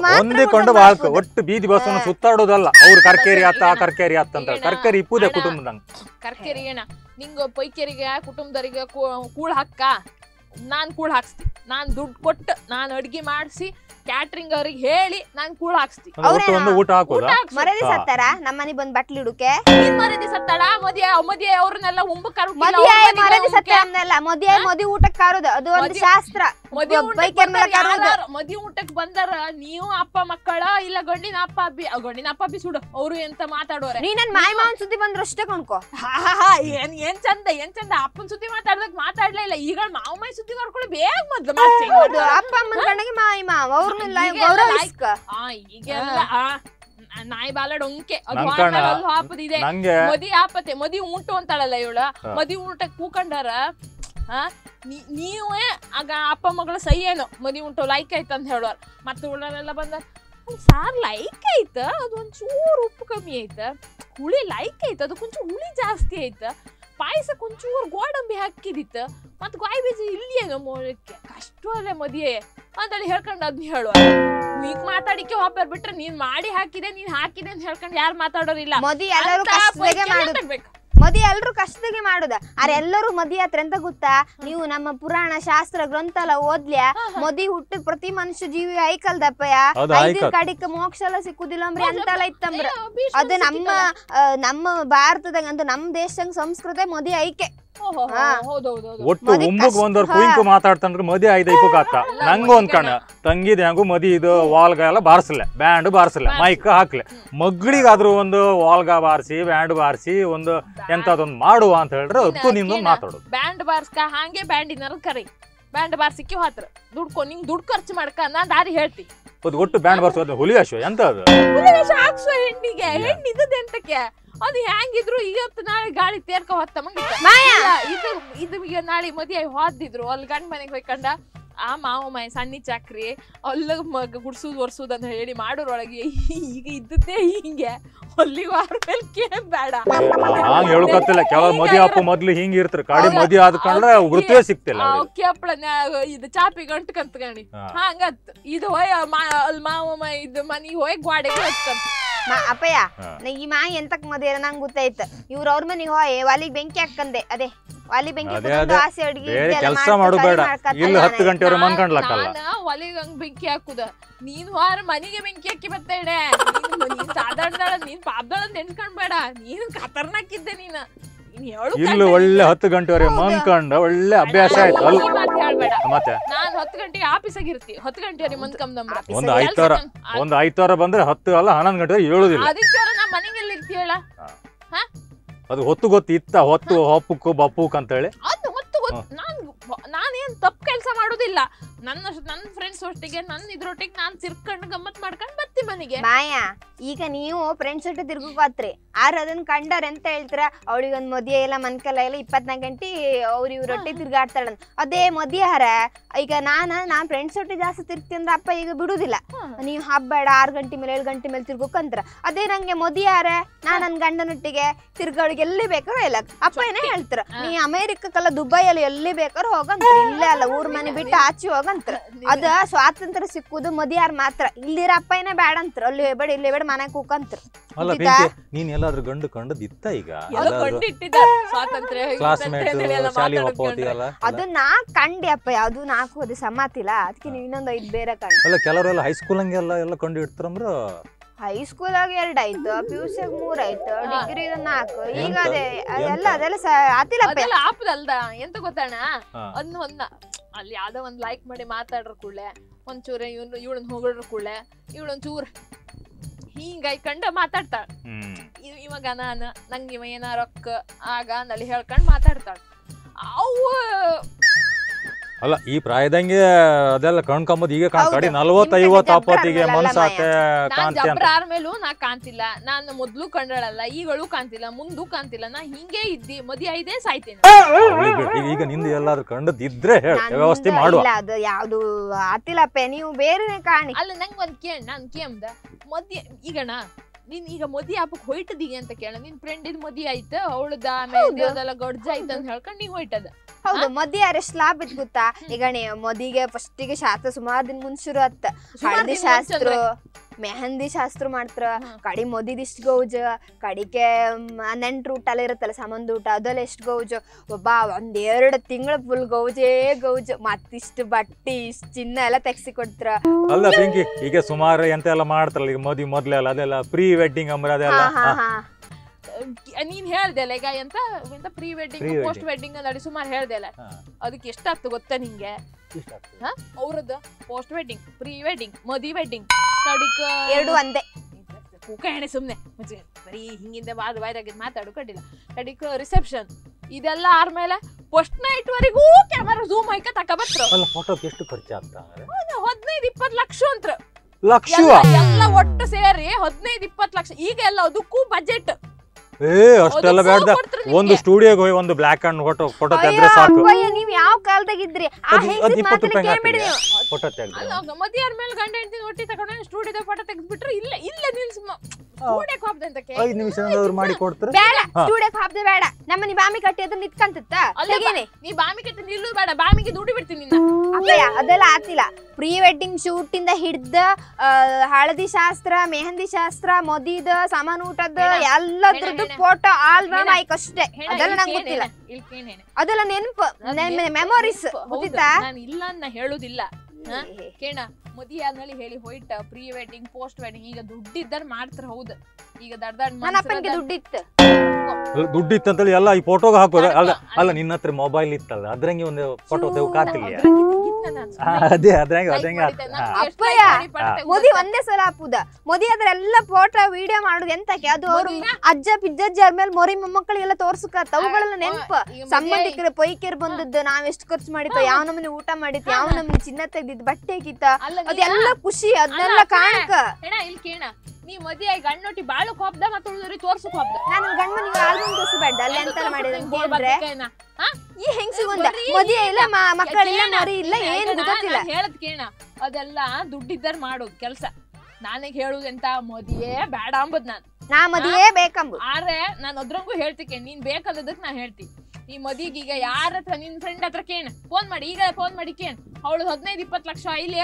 ಮಾತ್ರ ಹೊಂದಿಕೊಂಡು ಬಾಳ್ಕ ಒಟ್ಟು ಬೀದಿ ಬಸ್ಸನ್ನು ಸುತ್ತಾಡೋದಲ್ಲ. ಅವ್ರು ಕರ್ಕೇರಿ ಆತ ಆ ಕರ್ಕೇರಿ ಆತ ಅಂತ. ಕರ್ಕೇರಿ ಇಪ್ಪುದೆ ಅಣ್ಣ. ಕರ್ಕೇರಿ ಏನ? ನಿಂಗ ಪೈಕಿರಿಗೆ ಕುಟುಂಬದವರಿಗೆ ಕೂಳ್ ಹಾಕ. ನಾನ್ ಕೂಳ್ ಹಾಕ್ಸ್ತಿ. ನಾನ್ ದುಡ್ಡು ಕೊಟ್ಟು ನಾನ್ ಅಡ್ಗೆ ಮಾಡಿಸಿ ಕ್ಯಾಟ್ರಿಂಗ್ ಅವ್ರಿಗೆ ಹೇಳಿ ನಾನು ಕೂಡ ಹಾಕ್ಸ್ತಿ. ಒಂದು ಊಟ ಹಾಕೋದ? ಊಟ ಹಾಕ್ಸು. ಮರದಿ ಹಾ. ಸತ್ತಾರ? ನಮ್ಮ ಮನೆ ಬಂದ್ ಬಟ್ಲಿ ಇಡುಕೆ? ನೀನ್ ಮರದಿ ಸತ್ತಾಳ? ಮದ್ಯ ಮದಿಯ ಅವ್ರನ್ನೆಲ್ಲ ಉಂಬ ಮದ್ಯ ಮರದಿ ಸತ್ತ ಅನ್ನಲ್ಲ ಮದಿ ಊಟಕ್ಕೆ ಕಾರೋದು. ಅದು ಒಂದು ಶಾಸ್ತ್ರ. ಮದಿ ಬೈಕರ್ ಮೇಲೆ ಕಾರೋದು. ಮದಿ ಊಟಕ್ ಬಂದಾರ ನೀವು ಅಪ್ಪ ಮಕ್ಕಳ ಇಲ್ಲ ಗಂಡಿನ ಅಪ್ಪ ಅಬ್ಬಿ ಗಂಡಿನ ಅಪ್ಪ ಅಬ್ಬಿ ಸುಡು. ಅವ್ರು ಎಂತ ಮಾತಾಡೋರೆ? ನೀ ನನ್ ಮಾಯ ಮಾವನ್ ಸುದ್ದಿ ಬಂದ್ರು ಅಷ್ಟೇ ಕಣ್ಕೋ. ಹಾ, ಏನ್ ಏನ್ ಚಂದ ಏನ್ ಚಂದ? ಅಪ್ಪನ್ ಸುದ್ದಿ ಮಾತಾಡ್ದಾಗ ಮಾತಾಡ್ಲೇ ಇಲ್ಲ. ಈಗ ಮಾವ ಮೈ ಸುದ್ದಿ ಮಾಡ್ಕೊಳ್ಳಿ ಬೇಗ ಮೊದ್ಲು. ಅಪ್ಪ ಅಮ್ಮನ ಕಣ್ಣಿಗೆ ಮಾಯಿ ಮಾವ. ಈಗೆಲ್ಲ ಆ, ನಾಯಿ ಬಾಲ ಒಂಕೆ ಅದು. ಹಾಪದಿದೆ. ಮದಿ ಆಪತ್ತೆ ಮದಿ ಉಂಟು ಅಂತಾಳಲ್ಲ ಇವಳ. ಮದಿ ಊಟಕ್ಕೆ ಕೂಕಂಡಾರ ನೀವೇ ಆಗ ಅಪ್ಪ ಮಗಳ ಸೈ ಏನು? ಮದಿ ಉಂಟು ಲೈಕ್ ಆಯ್ತು ಅಂತ ಹೇಳುವ ಮತ್ತೆ ಉಳ್ಳರೆಲ್ಲ ಬಂದ ಸಾರ್ ಲೈಕ್ ಆಯ್ತ? ಅದು ಒಂಚೂರು ಉಪ್ಪು ಕಮ್ಮಿ ಆಯ್ತ? ಹುಳಿ ಲೈಕ್ ಆಯ್ತು? ಅದು ಕೊಂಚೂರು ಹುಳಿ ಜಾಸ್ತಿ ಆಯ್ತ? ಪಾಯಸಕ್ಕೆ ಒಂಚೂರು ಗೋಡಂಬಿ ಹಾಕಿದಿತ್ತ ಮತ್ತೆ ಗಾಯಿ ಬೀಜ ಇಲ್ಲಿಯೇ ನಮ್ಮ ಕಷ್ಟ ಅಲ್ಲೇ ಅಂತ ಅಂತೇಳಿ ಹೇಳ್ಕೊಂಡು ಅದ್ನ ಹೇಳುವ. ಈಗ ಮಾತಾಡಿಕೆ ಒಬ್ಬರ್ ಬಿಟ್ರೆ ನೀನ್ ಮಾಡಿ ಹಾಕಿದೆ ನೀನ್ ಹಾಕಿದೆ ಅಂತ ಹೇಳ್ಕೊಂಡು ಯಾರು ಮಾತಾಡೋರಿಲ್ಲ. ಮದಿ ಎಲ್ರು ಕಷ್ಟದಾಗೆ ಮಾಡುದ. ಅರೆ ಎಲ್ಲರೂ ಮದಿ ಹತ್ರ ಎಂತ ಗೊತ್ತಾ? ನೀವು ನಮ್ಮ ಪುರಾಣ ಶಾಸ್ತ್ರ ಗ್ರಂಥ ಎಲ್ಲ ಓದ್ಲ್ಯಾ? ಮದಿ ಹುಟ್ಟು ಪ್ರತಿ ಮನುಷ್ಯ ಜೀವಿ ಐಕಲ್ದಪ್ಪಯ್ಯ? ಐದು. ಕಡಿಕ ಮೋಕ್ಷ ಎಲ್ಲ ಸಿಕ್ಕುದಿಲ್ಲ ಅಂಬ್ರಿ ಅಂತೆಲ್ಲ ಇತ್ತಂಬ್ರ. ಅದು ನಮ್ಮ ಆ, ನಮ್ಮ ಭಾರತದಾಗ ಅಂತ ನಮ್ಮ ದೇಶದಂಗ ಸಂಸ್ಕೃತಿ ಮದಿ ಐಕೆ. ಒಟ್ಟು ಒಂಬಕ್ ಒಂದವ್ರ. ಕುಯಿಂಕು ಮಾತಾಡ್ತಂದ್ರೆ ಮದಿ ಐದ ಇಪ್ಪಕ್ ಆತ ನಂಗ ಒಂದ್ ಕಣ. ತಂಗಿದ ಹೆಂಗು ಮದಿ ಇದು ವಾಲ್ಗ ಎಲ್ಲ ಬಾರಿಸ್ಲೆ ಬ್ಯಾಂಡ್ ಬಾರಿಸ್ಲೆ. ಮೈಕ್ ಹಾಕ್ಲೆ. ಮಗಳಿಗಾದ್ರೂ ಒಂದು ವಾಲ್ಗ ಬಾರಿಸಿ ಬ್ಯಾಂಡ್ ಬಾರಿಸಿ ಒಂದು ಎಂತದೊಂದು ಮಾಡುವ ಅಂತ ಹೇಳಿದ್ರೆ ಅದಕ್ಕೂ ನಿಮ್ದು? ಮಾತಾಡೋದು. ಬ್ಯಾಂಡ್ ಬಾರ್ಸ್ಕ ಹಾಗೆ ಬ್ಯಾಂಡಿನ ಕರಿ. ಬ್ಯಾಂಡ್ ಬಾರಿಸಿಕ್ಕಿ ಹೋತ್ರ. ದುಡ್ಕೊ ನಿಂಗೆ ದುಡ್ಡು ಖರ್ಚು ಮಾಡ್ಕ ನಾನ್ ದಾರಿ ಹೇಳ್ತಿ. ಅದು ಒಟ್ಟು ಬ್ಯಾಂಡ್ ಬಾರಿಸೋದು ಹುಲಿ ಅಶ್ವ ಎಂತ ಅದು? ಹಾಕ್ಸೋ ಹೆಣ್ಣಿಗೆ ಹೆಣ್ಣು ಇದ್ದದ ಎಂತಕ್ಕೆ? ಅದು ಹೆಂಗಿದ್ರು ಇವತ್ತು ನಾಳೆ ಗಾಳಿ ತೇರ್ಕ ಹೊತ್ತ ಮಾಯಾ! ಇದು ಇದು ಈಗ ನಾಳೆ ಮದುವೆ ಹೋದಿದ್ರು ಅಲ್ಲಿ ಗಂಡ ಮನೆಗೆ ಹೋಯ್ಕಂಡ ಆ ಮಾವ ಮೈ ಸಣ್ಣ ಚಾಕ್ರಿ ಅಲ್ಲ ಮಗ ಗುಡ್ಸುದ್ ಒರ್ಸುದ್ ಅಂತ ಹೇಳಿ ಮಾಡೋರೊಳಗೆ ಈಗ ಇದ್ದದ್ದೇ ಹಿಂಗೆ. ಅಲ್ಲಿಗೆ ಮೇಲೆ ಕೇಳ್ ಬೇಡ. ಹಂಗ ಹೇಳ್ಕೊತಿಲ್ಲ. ಕೆಲವ್ ಮದಿ ಅಪ್ಪ ಮೊದ್ಲು ಹಿಂಗ ಇರ್ತಾರೆ. ಕಾಡಿ. ಮದಿ ಆದ ಕಂಡ್ರೆ ಗುರುತೇ ಸಿಕ್ತಿಲ್ಲ ಅವ್ರಿಗೆ. ಅಕ್ಕಿ ಇದು ಚಾಪಿ ಗಂಟು ಕಂತ್ಕಣಿ. ಹಂಗತ್. ಇದು ಹೋಯ್ ಅಲ್ಲಿ ಮಾವ ಮೈ ಇದು ಮನಿ ಹೋಯ್ ಗ್ವಾಡೆಗೆ ಮಾ- ಅಪ್ಪಯ್ಯ ಈ ಮಾ ಎಂತಕ್ ಮದಿ ನಂಗೆ ಗೊತ್ತಾಯ್ತು. ಇವ್ರ ಅವ್ರ ಮನೆಗೆ ಹೋಯ್ ಅಲ್ಲಿಗೆ ಬೆಂಕಿ ಹಾಕಂದೆ ಅದೇ. ಒಲಿ ಬೆಂಕಿ ಆಸೆ ಅಡ್ಗಿ ಬೇರೆ ಕೆಲ್ಸ ಮಾಡ್ಕೊ, ಮಾಡು ಕರಿ ಬೇಡ. ಮಾಡ್ಕೊ, ಇಲ್ಲಿ ಹತ್ತು ಗಂಟೆವರೆಗೆ ಮನ್ಕೊಂಡ್ಲಕ್ಕಲ್ಲ ನಾನ್ ಹಂಗ್ ಬೆಂಕಿ ಹಾಕುದ. ನೀನ್ ವಾರ ಮನಿಗೆ ಬೆಂಕಿ ಹಾಕಿ ಬರ್ತೇಡೆ ನೀನ್ ಸಾಧಾರಣ ನೀನ್ ಪಾಪದಳ ನೆನ್ಕೊಂಡ್ಬೇಡ ನೀನು ಖತರ್ನಾಕಿದ್ದೆ ನೀನ. ನೀನ್ ಇಲ್ಲಿ ಒಳ್ಳೆ ಹತ್ತು ಗಂಟೆವರೆ ಮನ್ಕೊಂಡ ಒಳ್ಳೆ ಅಭ್ಯಾಸ ಆಯ್ತು ಅಲ್ ಈ ಮಾತ್ ಹೇಳ್ಬೇಡ. ಬೇಡ ಮತ್ತೆ? ನಾನ್ ಹತ್ತು ಗಂಟೆಗೆ ಆಫೀಸಾಗ ಇರ್ತಿ. ಹತ್ತು ಗಂಟೆ ಮಂದ್ ಕಮ್ದಂಬ್ರ ಒಂದು ಐತಾರ ಒಂದು ಐತಾರ ಬಂದ್ರೆ ಹತ್ತು ಅಲ್ಲ ಹನ್ನೊಂದು ಗಂಟೆ ಹೇಳುದಿಲ್ಲ ಆದಿತ್ಯವಾರ ನಾ ಮನೆಗೆಲ್ಲ ಇರ್ತೀಯಲ್ಲ? ಅದು ಹೊತ್ತು ಗೊತ್ತು ಇತ್ತ ಹೊತ್ತು ಹೊಪ್ಪುಕ್ಕು ಬಪ್ಪುಕ್ ಅಂತ ಹೇಳಿ ಅದು ಹೊತ್ತು ಗೊತ್ತು. ನಾನ್ ನಾನೇನ್ ತಪ್ಪು ಕೆಲಸ ಮಾಡೋದಿಲ್ಲ. ನನ್ನ ನನ್ನ ಫ್ರೆಂಡ್ಸ್ ಒಟ್ಟಿಗೆ ನನ್ನ ಇದ್ರೊಟ್ಟಿಗೆ ನಾನು ತಿರ್ಕೊಂಡು ಗಮ್ಮತ್ ಮಾಡ್ಕೊಂಡು ಬರ್ತೀನಿ ಮನೆಗೆ. ಮಾಯಾ ಈಗ ನೀವು ಫ್ರೆಂಡ್ಸ್ ಒಟ್ಟು ತಿರ್ಗೋತ್ರಿ ಆರ್ ಅದನ್ನ ಕಂಡಾರ ಎಂತ ಹೇಳ್ತೀರ? ಅವಳಿಗೆ ಒಂದ್ ಮದ್ವೆ ಇಲ್ಲ ಮನ್ಕಲ್ಲ ಇಲ್ಲ ಇಪ್ಪತ್ನಾಲ್ಕು ಗಂಟೆ ಅವ್ರ ರೊಟ್ಟಿ ತಿರ್ಗಾಡ್ತಾಳ ಅದೇ ಮದ್ವೆ ಹರ ಈಗ ನಾನ ನಾನ್ ಫ್ರೆಂಡ್ಸ್ ಒಟ್ಟಿಗೆ ಜಾಸ್ತಿ ತಿರ್ತಿ ಅಂದ್ರೆ ಅಪ್ಪ ಈಗ ಬಿಡುದಿಲ್ಲ. ನೀವು ಹಬ್ಬಬೇಡ ಆರು ಗಂಟೆ ಮೇಲೆ ಏಳು ಗಂಟೆ ಮೇಲೆ ತಿರ್ಗೋಕಂತ್ರ ಅದೇ ನಂಗೆ ಮದ್ವೆ ಹರ ನನ್ ಗಂಡನೊಟ್ಟಿಗೆ ತಿರ್ಗೋಳಿಗೆ ಎಲ್ಲಿ ಬೇಕಾರೋ ಇಲ್ಲ ಅಪ್ಪ ಏನೇ ಹೇಳ್ತಾರ? ನೀ ಅಮೇರಿಕಕ್ಕೆಲ್ಲ ದುಬೈಯಲ್ಲಿ ಎಲ್ಲಿ ಬೇಕಾರೋ ಹೋಗಂತ್ರ ಇಲ್ಲೇ ಅಲ್ಲ ಊರ್ ಮನೆ ಬಿಟ್ಟು ಆಚೆ ಹೋಗಂತ್ರ. ಅದ ಸ್ವಾತಂತ್ರ್ಯ ಸಿಕ್ಕುದು ಮದಿಯಾರ್ ಮಾತ್ರ. ಇಲ್ಲಿರ ಏನೇ ಬೇಡ ಅಂತ್ರ ಅಲ್ಲಿ ಬೇಡ ಇಲ್ಲಿ ಬೇಡ ಮನೆ ಕೂಕಂತ್ರ. ಅಲ್ಲ ನೀನ್ ಎಲ್ಲಾದ್ರೂ ಗಂಡು ಕಂಡದ್ ಇತ್ತ ಈಗ? ಸ್ವಾತಂತ್ರ್ಯ ಅದು ನಾ ಕಂಡಿ ಅಪ್ಪ ಯಾವ್ದು ನಾಲ್ಕು ಅದು ಸಮಾತಿಲ್ಲ. ಅದಕ್ಕೆ ನೀವು ಇನ್ನೊಂದ್ ಐದ್ ಬೇರೆ ಕಂಡು. ಅಲ್ಲ ಕೆಲವರೆಲ್ಲ ಹೈಸ್ಕೂಲ್ ಹಂಗೆಲ್ಲ ಎಲ್ಲ ಕಂಡು ಇಡ್ತಾರಂದ್ರ ಹೈಸ್ಕೂಲ್ ಆಗ ಎರಡ್ ಆಯ್ತು ಪಿ ಯು ಸಿ ಮೂರ್ ಆಯ್ತು ಡಿಗ್ರಿ ನಾಲ್ಕು. ಈಗ? ಅದೇ ಅದೆಲ್ಲ ಎಂತ? ಅದೆಲ್ಲ ಅದೆಲ್ಲ ಆಪದಲ್ದ? ಎಂತ ಗೊತ್ತಣ್ಣ. ಒಂದ್ ಒಂದ ಅಲ್ಲಿ ಯಾವ್ದೋ ಒಂದ್ ಲೈಕ್ ಮಾಡಿ ಮಾತಾಡ್ರ ಕೂಡ್ಲೆ ಒಂಚೂರ ಇವ್ನು ಇವಳನ್ ಹೊಗಳ್ರ ಕೂಡ್ಲೆ ಇವಳೊಂದ್ ಚೂರ್ ಹಿಂಗ ಕಂಡ ಮಾತಾಡ್ತಾಳ ಇವಾಗ ನಾನು ನಂಗೆ ಇವ ಏನಾರ ರೊಕ್ಕ ಆಗ ನಲ್ಲಿ ಹೇಳ್ಕೊಂಡ್ ಮಾತಾಡ್ತಾಳ. ಅವು ಅಲ್ಲ ಈ ಪ್ರಾಯದಂಗೆ ಅದೆಲ್ಲ ಕಣ್ಕೊಂಬದ್ ಈಗ ಕಾಣ್ತಾ. ಕಡಿ ನಲ್ವತ್ ಐವತ್ ಅಪ್ಪತ್ತಿಗೆ ಮನ್ಸಾತೆ ನಾನ್ ಕಾಂತಿ ಅಂತ ಆದ್ಮೇಲೂ ನಾ ಕಾಣ್ತಿಲ್ಲ. ನಾನು ಮೊದ್ಲು ಕಂಡಳಲ್ಲ ಈಗಳು ಕಾಣ್ತಿಲ್ಲ ಮುಂದೂ ಕಾಣ್ತಿಲ್ಲ. ನಾ ಹಿಂಗೆ ಇದ್ದಿ ಮದಿ ಐದೇ ಸಾಯ್ತೇನೆ. ಈಗ- ನಿಂದು ಎಲ್ಲಾದ್ರೂ ಕಂಡದ್ ಇದ್ರೆ ಹೇಳಿ ವ್ಯವಸ್ಥೆ ಮಾಡುವ. ಅದು ಯಾವ್ದು ಆತಿಲ್ಲಪ್ಪ ನೀವು ಬೇರೆ ಕಾಣಿ. ಅಲ್ಲ ನಂಗ್ ಒಂದ್ ಕೇಳ ನಾನ್ ಕೇಮ್ದ ಮದ್ಯ ಈಗಣ ನೀನ್ ಈಗ ಮದಿ ಹಬ್ಬಕ್ಕೆ ಹೊಯ್ಟದಿಗೆ ಅಂತ ಕೇಳ ನಿನ್ ಫ್ರೆಂಡ್ ಇದ್ ಮದಿ ಆಯ್ತು ಅವಳದ ಆಮೇಲೆ ಗಡ್ಜ ಆಯ್ತು ಅಂತ ಹೇಳ್ಕೊಂಡು ನೀ ಹೊಯ್ಟದ ಹೌದು ಮದಿ ಅರೆಸ್ಟ್ ಲಾಭ ಇತ್ತು ಗೊತ್ತಾ? ಈಗ ಮೋದಿಗೆ ಫಸ್ಟಿಗೆ ಶಾಸ್ತ್ರ ಸುಮಾರು ದಿನ ಮುಂದ್ ಶುರು ಆತ್. ಹಳದಿ ಶಾಸ್ತ್ರ ಮೆಹಂದಿ ಶಾಸ್ತ್ರ ಮಾಡ್ತಾರ. ಕಡಿ ಮೋದಿ ಇಷ್ಟ ಗೌಜ ಕಡಿಕೆ ನೆಂಟ್ರ ಊಟ ಎಲ್ಲ ಇರುತ್ತಲ್ಲ ಸಾಮಾನ್ ಊಟ ಅದೆಲ್ಲ ಎಷ್ಟು ಗೌಜ್? ಒಬ್ಬ ಒಂದ್ ಎರಡ್ ತಿಂಗಳ ಫುಲ್ ಗೌಜೇ ಗೌಜ. ಮತ್ತಿಷ್ಟು ಬಟ್ಟಿ ಇಷ್ಟ ಚಿನ್ನ ಎಲ್ಲ ತೆಗ್ಸಿ ಕೊಡ್ತಾರ ಅಲ್ಲ ಬೆಂಕಿ ಈಗ ಸುಮಾರು ಎಂತ ಎಲ್ಲ ಮಾಡ್ತಾರಲ್ಲ ಈಗ ಮದಿ ಮೊದ್ಲೆಲ್ಲ ಅದೆಲ್ಲ ಪ್ರೀ ವೆಡ್ಡಿಂಗ್ ಅಂಬ್ರ ಅದೆಲ್ಲ. ನೀನ್ ಹೇಳ್ದೆ ಈಗ ಎಂತ ಎಂತ ಪ್ರೀ ವೆಡ್ಡಿಂಗ್. ಪೋಸ್ಟ್ ವೆಡ್ಡಿಂಗ್ ನಡಿ ಸುಮಾರು ಹೇಳ್ದೆಲ್ಲ. ಅಲ್ಲ ಅದಕ್ಕೆ ಎಷ್ಟಾಗ್ತು ಗೊತ್ತಾ ನಿಂಗೆ? ಅವ್ರದ್ದು ಪೋಸ್ಟ್ ವೆಡ್ಡಿಂಗ್ ಪ್ರೀ ವೆಡ್ಡಿಂಗ್ ಮದಿ ವೆಡ್ಡಿಂಗ್ ಕಡಿಕ ಎರಡು ಒಂದೇ. ಕೂಕ ಹೆಣೆ ಸುಮ್ನೆ. ಬರೀ ಹಿಂಗಿಂದ ಬಾದ್ ವೈರಾಗಿದ್ ಮಾತಾಡು ಕಡ್ಡಿಲ್ಲ ಕಡಿಕ ರಿಸೆಪ್ಷನ್ ಇದೆಲ್ಲ ಆದ್ಮೇಲೆ ಫಸ್ಟ್ ನೈಟ್ ವರೆಗೂ ಕ್ಯಾಮರಾ ಝೂಮ್ ಹಾಕ ತಕಬತ್ರ ಅಲ್ಲ ಫೋಟೋಕ್ಕೆ ಎಷ್ಟು ಖರ್ಚು ಆಗ್ತಾ ಹದಿನೈದು ಇಪ್ಪತ್ತು ಲಕ್ಷ ಅಂತ ಲಕ್ಷ ಎಲ್ಲ ಎಲ್ಲ ಒಟ್ಟು ಸೇರಿ ಹದಿನೈದು ಇಪ್ಪತ್ತು ಲಕ್ಷ. ಈಗ ಎಲ್ಲ ಅದಕ್ಕೂ ಬಜೆಟ್ ಏ ಅಷ್ಟೆಲ್ಲ ಬೇಡ ಒಂದು ಸ್ಟುಡಿಯೋಗೆ ಹೋಗಿ ಒಂದು ಬ್ಲಾಕ್ ಅಂಡ್ ಫೋಟೋ ಫೋಟೋ ತೆಗೆದ್ರೆ ಸಾಕು. ನೀವು ಯಾವ ಕಾಲದಾಗಿದ್ರಿ ಆ ಅದ್- ಇಪ್ಪತ್ತು ರೂಪಾಯಿ ಫೋಟೋ ತೆಗೆದ್ರೆ ಅಲ್ಲ ಮದಿ ಆದ್ಮೇಲೆ ಗಂಡ ಹೆಂಡತಿ ಒಟ್ಟಿ ತಗೊಂಡು ಸ್ಟುಡಿಯೋದ ಫೋಟೋ ತೆಗೆದ್ಬಿಟ್ರೆ ಇಲ್ಲ ಇಲ್ಲ ನಿಲ್ಸ್ ಸ್ಟುಡಿಯೋಕ್ಕೆ ಹೋಗ್ದಂತಕ್ಕೆ ಐದು ನಿಮಿಷದವ್ರು ಮಾಡಿ ಕೊಡ್ತಾರೆ? ಬೇಡ ನಮ್ಮ ನೀ ಬಾಮಿ ಕಟ್ಟಿ ಅದ್ರ ನಿತ್ಕಂತತ್ತ? ಅಲ್ಲ ತೆಗೀನಿ ನೀ ಬಾಮಿಗೆ ನಿಲ್ಲು ಬೇಡ ಬಾಮಿಗೆ ದುಡ್ಡು ಬಿಡ್ತೀನಿ ನಿನ್ನ. ಅಪ್ಪಯ್ಯ ಅದೆಲ್ಲ ಆತಿಲ್ಲ. ಪ್ರೀ ವೆಡ್ಡಿಂಗ್ ಶೂಟ್ ಇಂದ ಹಿಡ್ದ ಹಳದಿ ಶಾಸ್ತ್ರ ಮೆಹಂದಿ ಶಾಸ್ತ್ರ ಮದಿದ ಸಾಮಾನ್ ಊಟದ ಎಲ್ಲದ್ರದ್ದು ಫೋಟೋ ಆಲ್ಬಮ್. ಆಯ್ಕ್ ಅಷ್ಟೇ ಅದೆಲ್ಲ ನಂಗೆ ಗೊತ್ತಿಲ್ಲ. ಅದೆಲ್ಲ ನೆನಪು ಮೆಮೊರೀಸ್ ಗೊತ್ತಿತ್ತ? ಇಲ್ಲ ಹೇಳುದಿಲ್ಲ? ಕೇಣ ಮದಿ ಆದ್ಮೇಲೆ ಹೇಳಿ ಹೋಯ್ಟ ಪ್ರೀ ವೆಡ್ಡಿಂಗ್ ಪೋಸ್ಟ್ ವೆಡ್ಡಿಂಗ್ ಈಗ ದುಡ್ಡಿದ್ದಾರ ಮಾಡ್ತಾರ ಹೌದು. ಈಗ ದಡ್ ದುಡ್ಡಿತ್ತು. ದುಡ್ಡಿತ್ತು ದುಡ್ಡು ಇತ್ತಂತೇಳಿ ಎಲ್ಲ ಈ ಫೋಟೋಗೆ ಹಾಕೋದು ಅಲ್ಲ ಅಲ್ಲ ನಿನ್ನ ಹತ್ರ ಮೊಬೈಲ್ ಇತ್ತಲ್ಲ ಅದ್ರಂಗೆ ಒಂದು ಫೋಟೋ ತೆಗೋಕಾತಿಲ್ಲ ಅದೇ ಅದ್ರಂಗೆ ಮೋದಿ ಒಂದೇ ಸಲ ಹಾಪುದ. ಮೋದಿ ಅದ್ರೆಲ್ಲ ಫೋಟೋ ವಿಡಿಯೋ ಮಾಡುದು ಎಂತಕ್ಕೆ ಅದು ಅವ್ರು? ಅಜ್ಜ ಪಿಜ್ಜಜ್ಜ ಆದ್ಮೇಲೆ ಮೊರಿ ಮೊಮ್ಮಕ್ಕಳಿಗೆಲ್ಲ ತೋರ್ಸಕತ್ತ ಅವುಗಳೆಲ್ಲ ನೆನಪ. ಸಂಬಂಧಿಕರ ಪೈಕಿರ್ ಬಂದದ್ದು ನಾವ್ ಎಷ್ಟು ಖರ್ಚು ಮಾಡಿತ್ತು ಯಾವ ನಮೂನಿ ಊಟ ಮಾಡಿತ್ತು ಯಾವ ನಮನಿ ಚಿನ್ನ ತೆಗ್ದಿದ್ ಬಟ್ಟೆ ಕಿತ್ತ ಅದೆಲ್ಲ ಖುಷಿ ಅದನ್ನೆಲ್ಲ ಕಾಣಕ. ಇಲ್ಲಿ ಕೇಣ ನೀ ಮದಿ ಆಗಿ ಗಣ್ಣೊಟ್ಟಿ ಬಾಳು ಕೋಪ್ದ ಮತ್ತೆ ಉಳಿದ್ರಿ ತೋರ್ಸಕ್ ಹೋಗ್ದ? ನಾನು ಗಂಡ ಮನಿಗೆ ಆಲ್ಬಮ್ ತೋರಿಸಬೇಡ ಅಲ್ಲಿ ಎಂತೆಲ್ಲ ಮಾಡಿದ ಅಂತ? ಹಾ? ಈ ಹೆಂಗಸಿ ಒಂದ? ಮದುವೆ ಮದಿ ಇಲ್ಲ ಮಕ್ಕಳಿಲ್ಲ ಮರಿ ಇಲ್ಲ ಏನು ಗೊತ್ತಿಲ್ಲ. ನಾನ್ ಹೇಳದ್ ಕೇಣ ಅದೆಲ್ಲ ದುಡ್ಡಿದ್ದಾರ ಮಾಡೋದು ಕೆಲ್ಸ. ನಾನೀಗ ಹೇಳುದು ಎಂತ ಮದಿಯೇ ಬೇಡ ಅಂಬದ್ ನಾನು. ನಾ ಮದಿಯೇ ಬೇಕಂಬು ಆದ್ರೆ ನಾನು ಅದ್ರಂಗೂ ಹೇಳ್ತಿಕೆ ನೀನ್ ಬೇಕಲ್ಲದಕ್ ನಾ ಹೇಳ್ತಿ. ಈ ಮದಿಗೆ ಈಗ ಯಾರ ಹತ್ರ ನಿನ್ ಫ್ರೆಂಡ್ ಹತ್ರ ಕೇಣ ಫೋನ್ ಮಾಡಿ ಈಗ ಫೋನ್ ಮಾಡಿ ಕೇಣ ಅವಳು ಹದಿನೈದು ಇಪ್ಪತ್ತು ಲಕ್ಷ ಇಲ್ಲಿ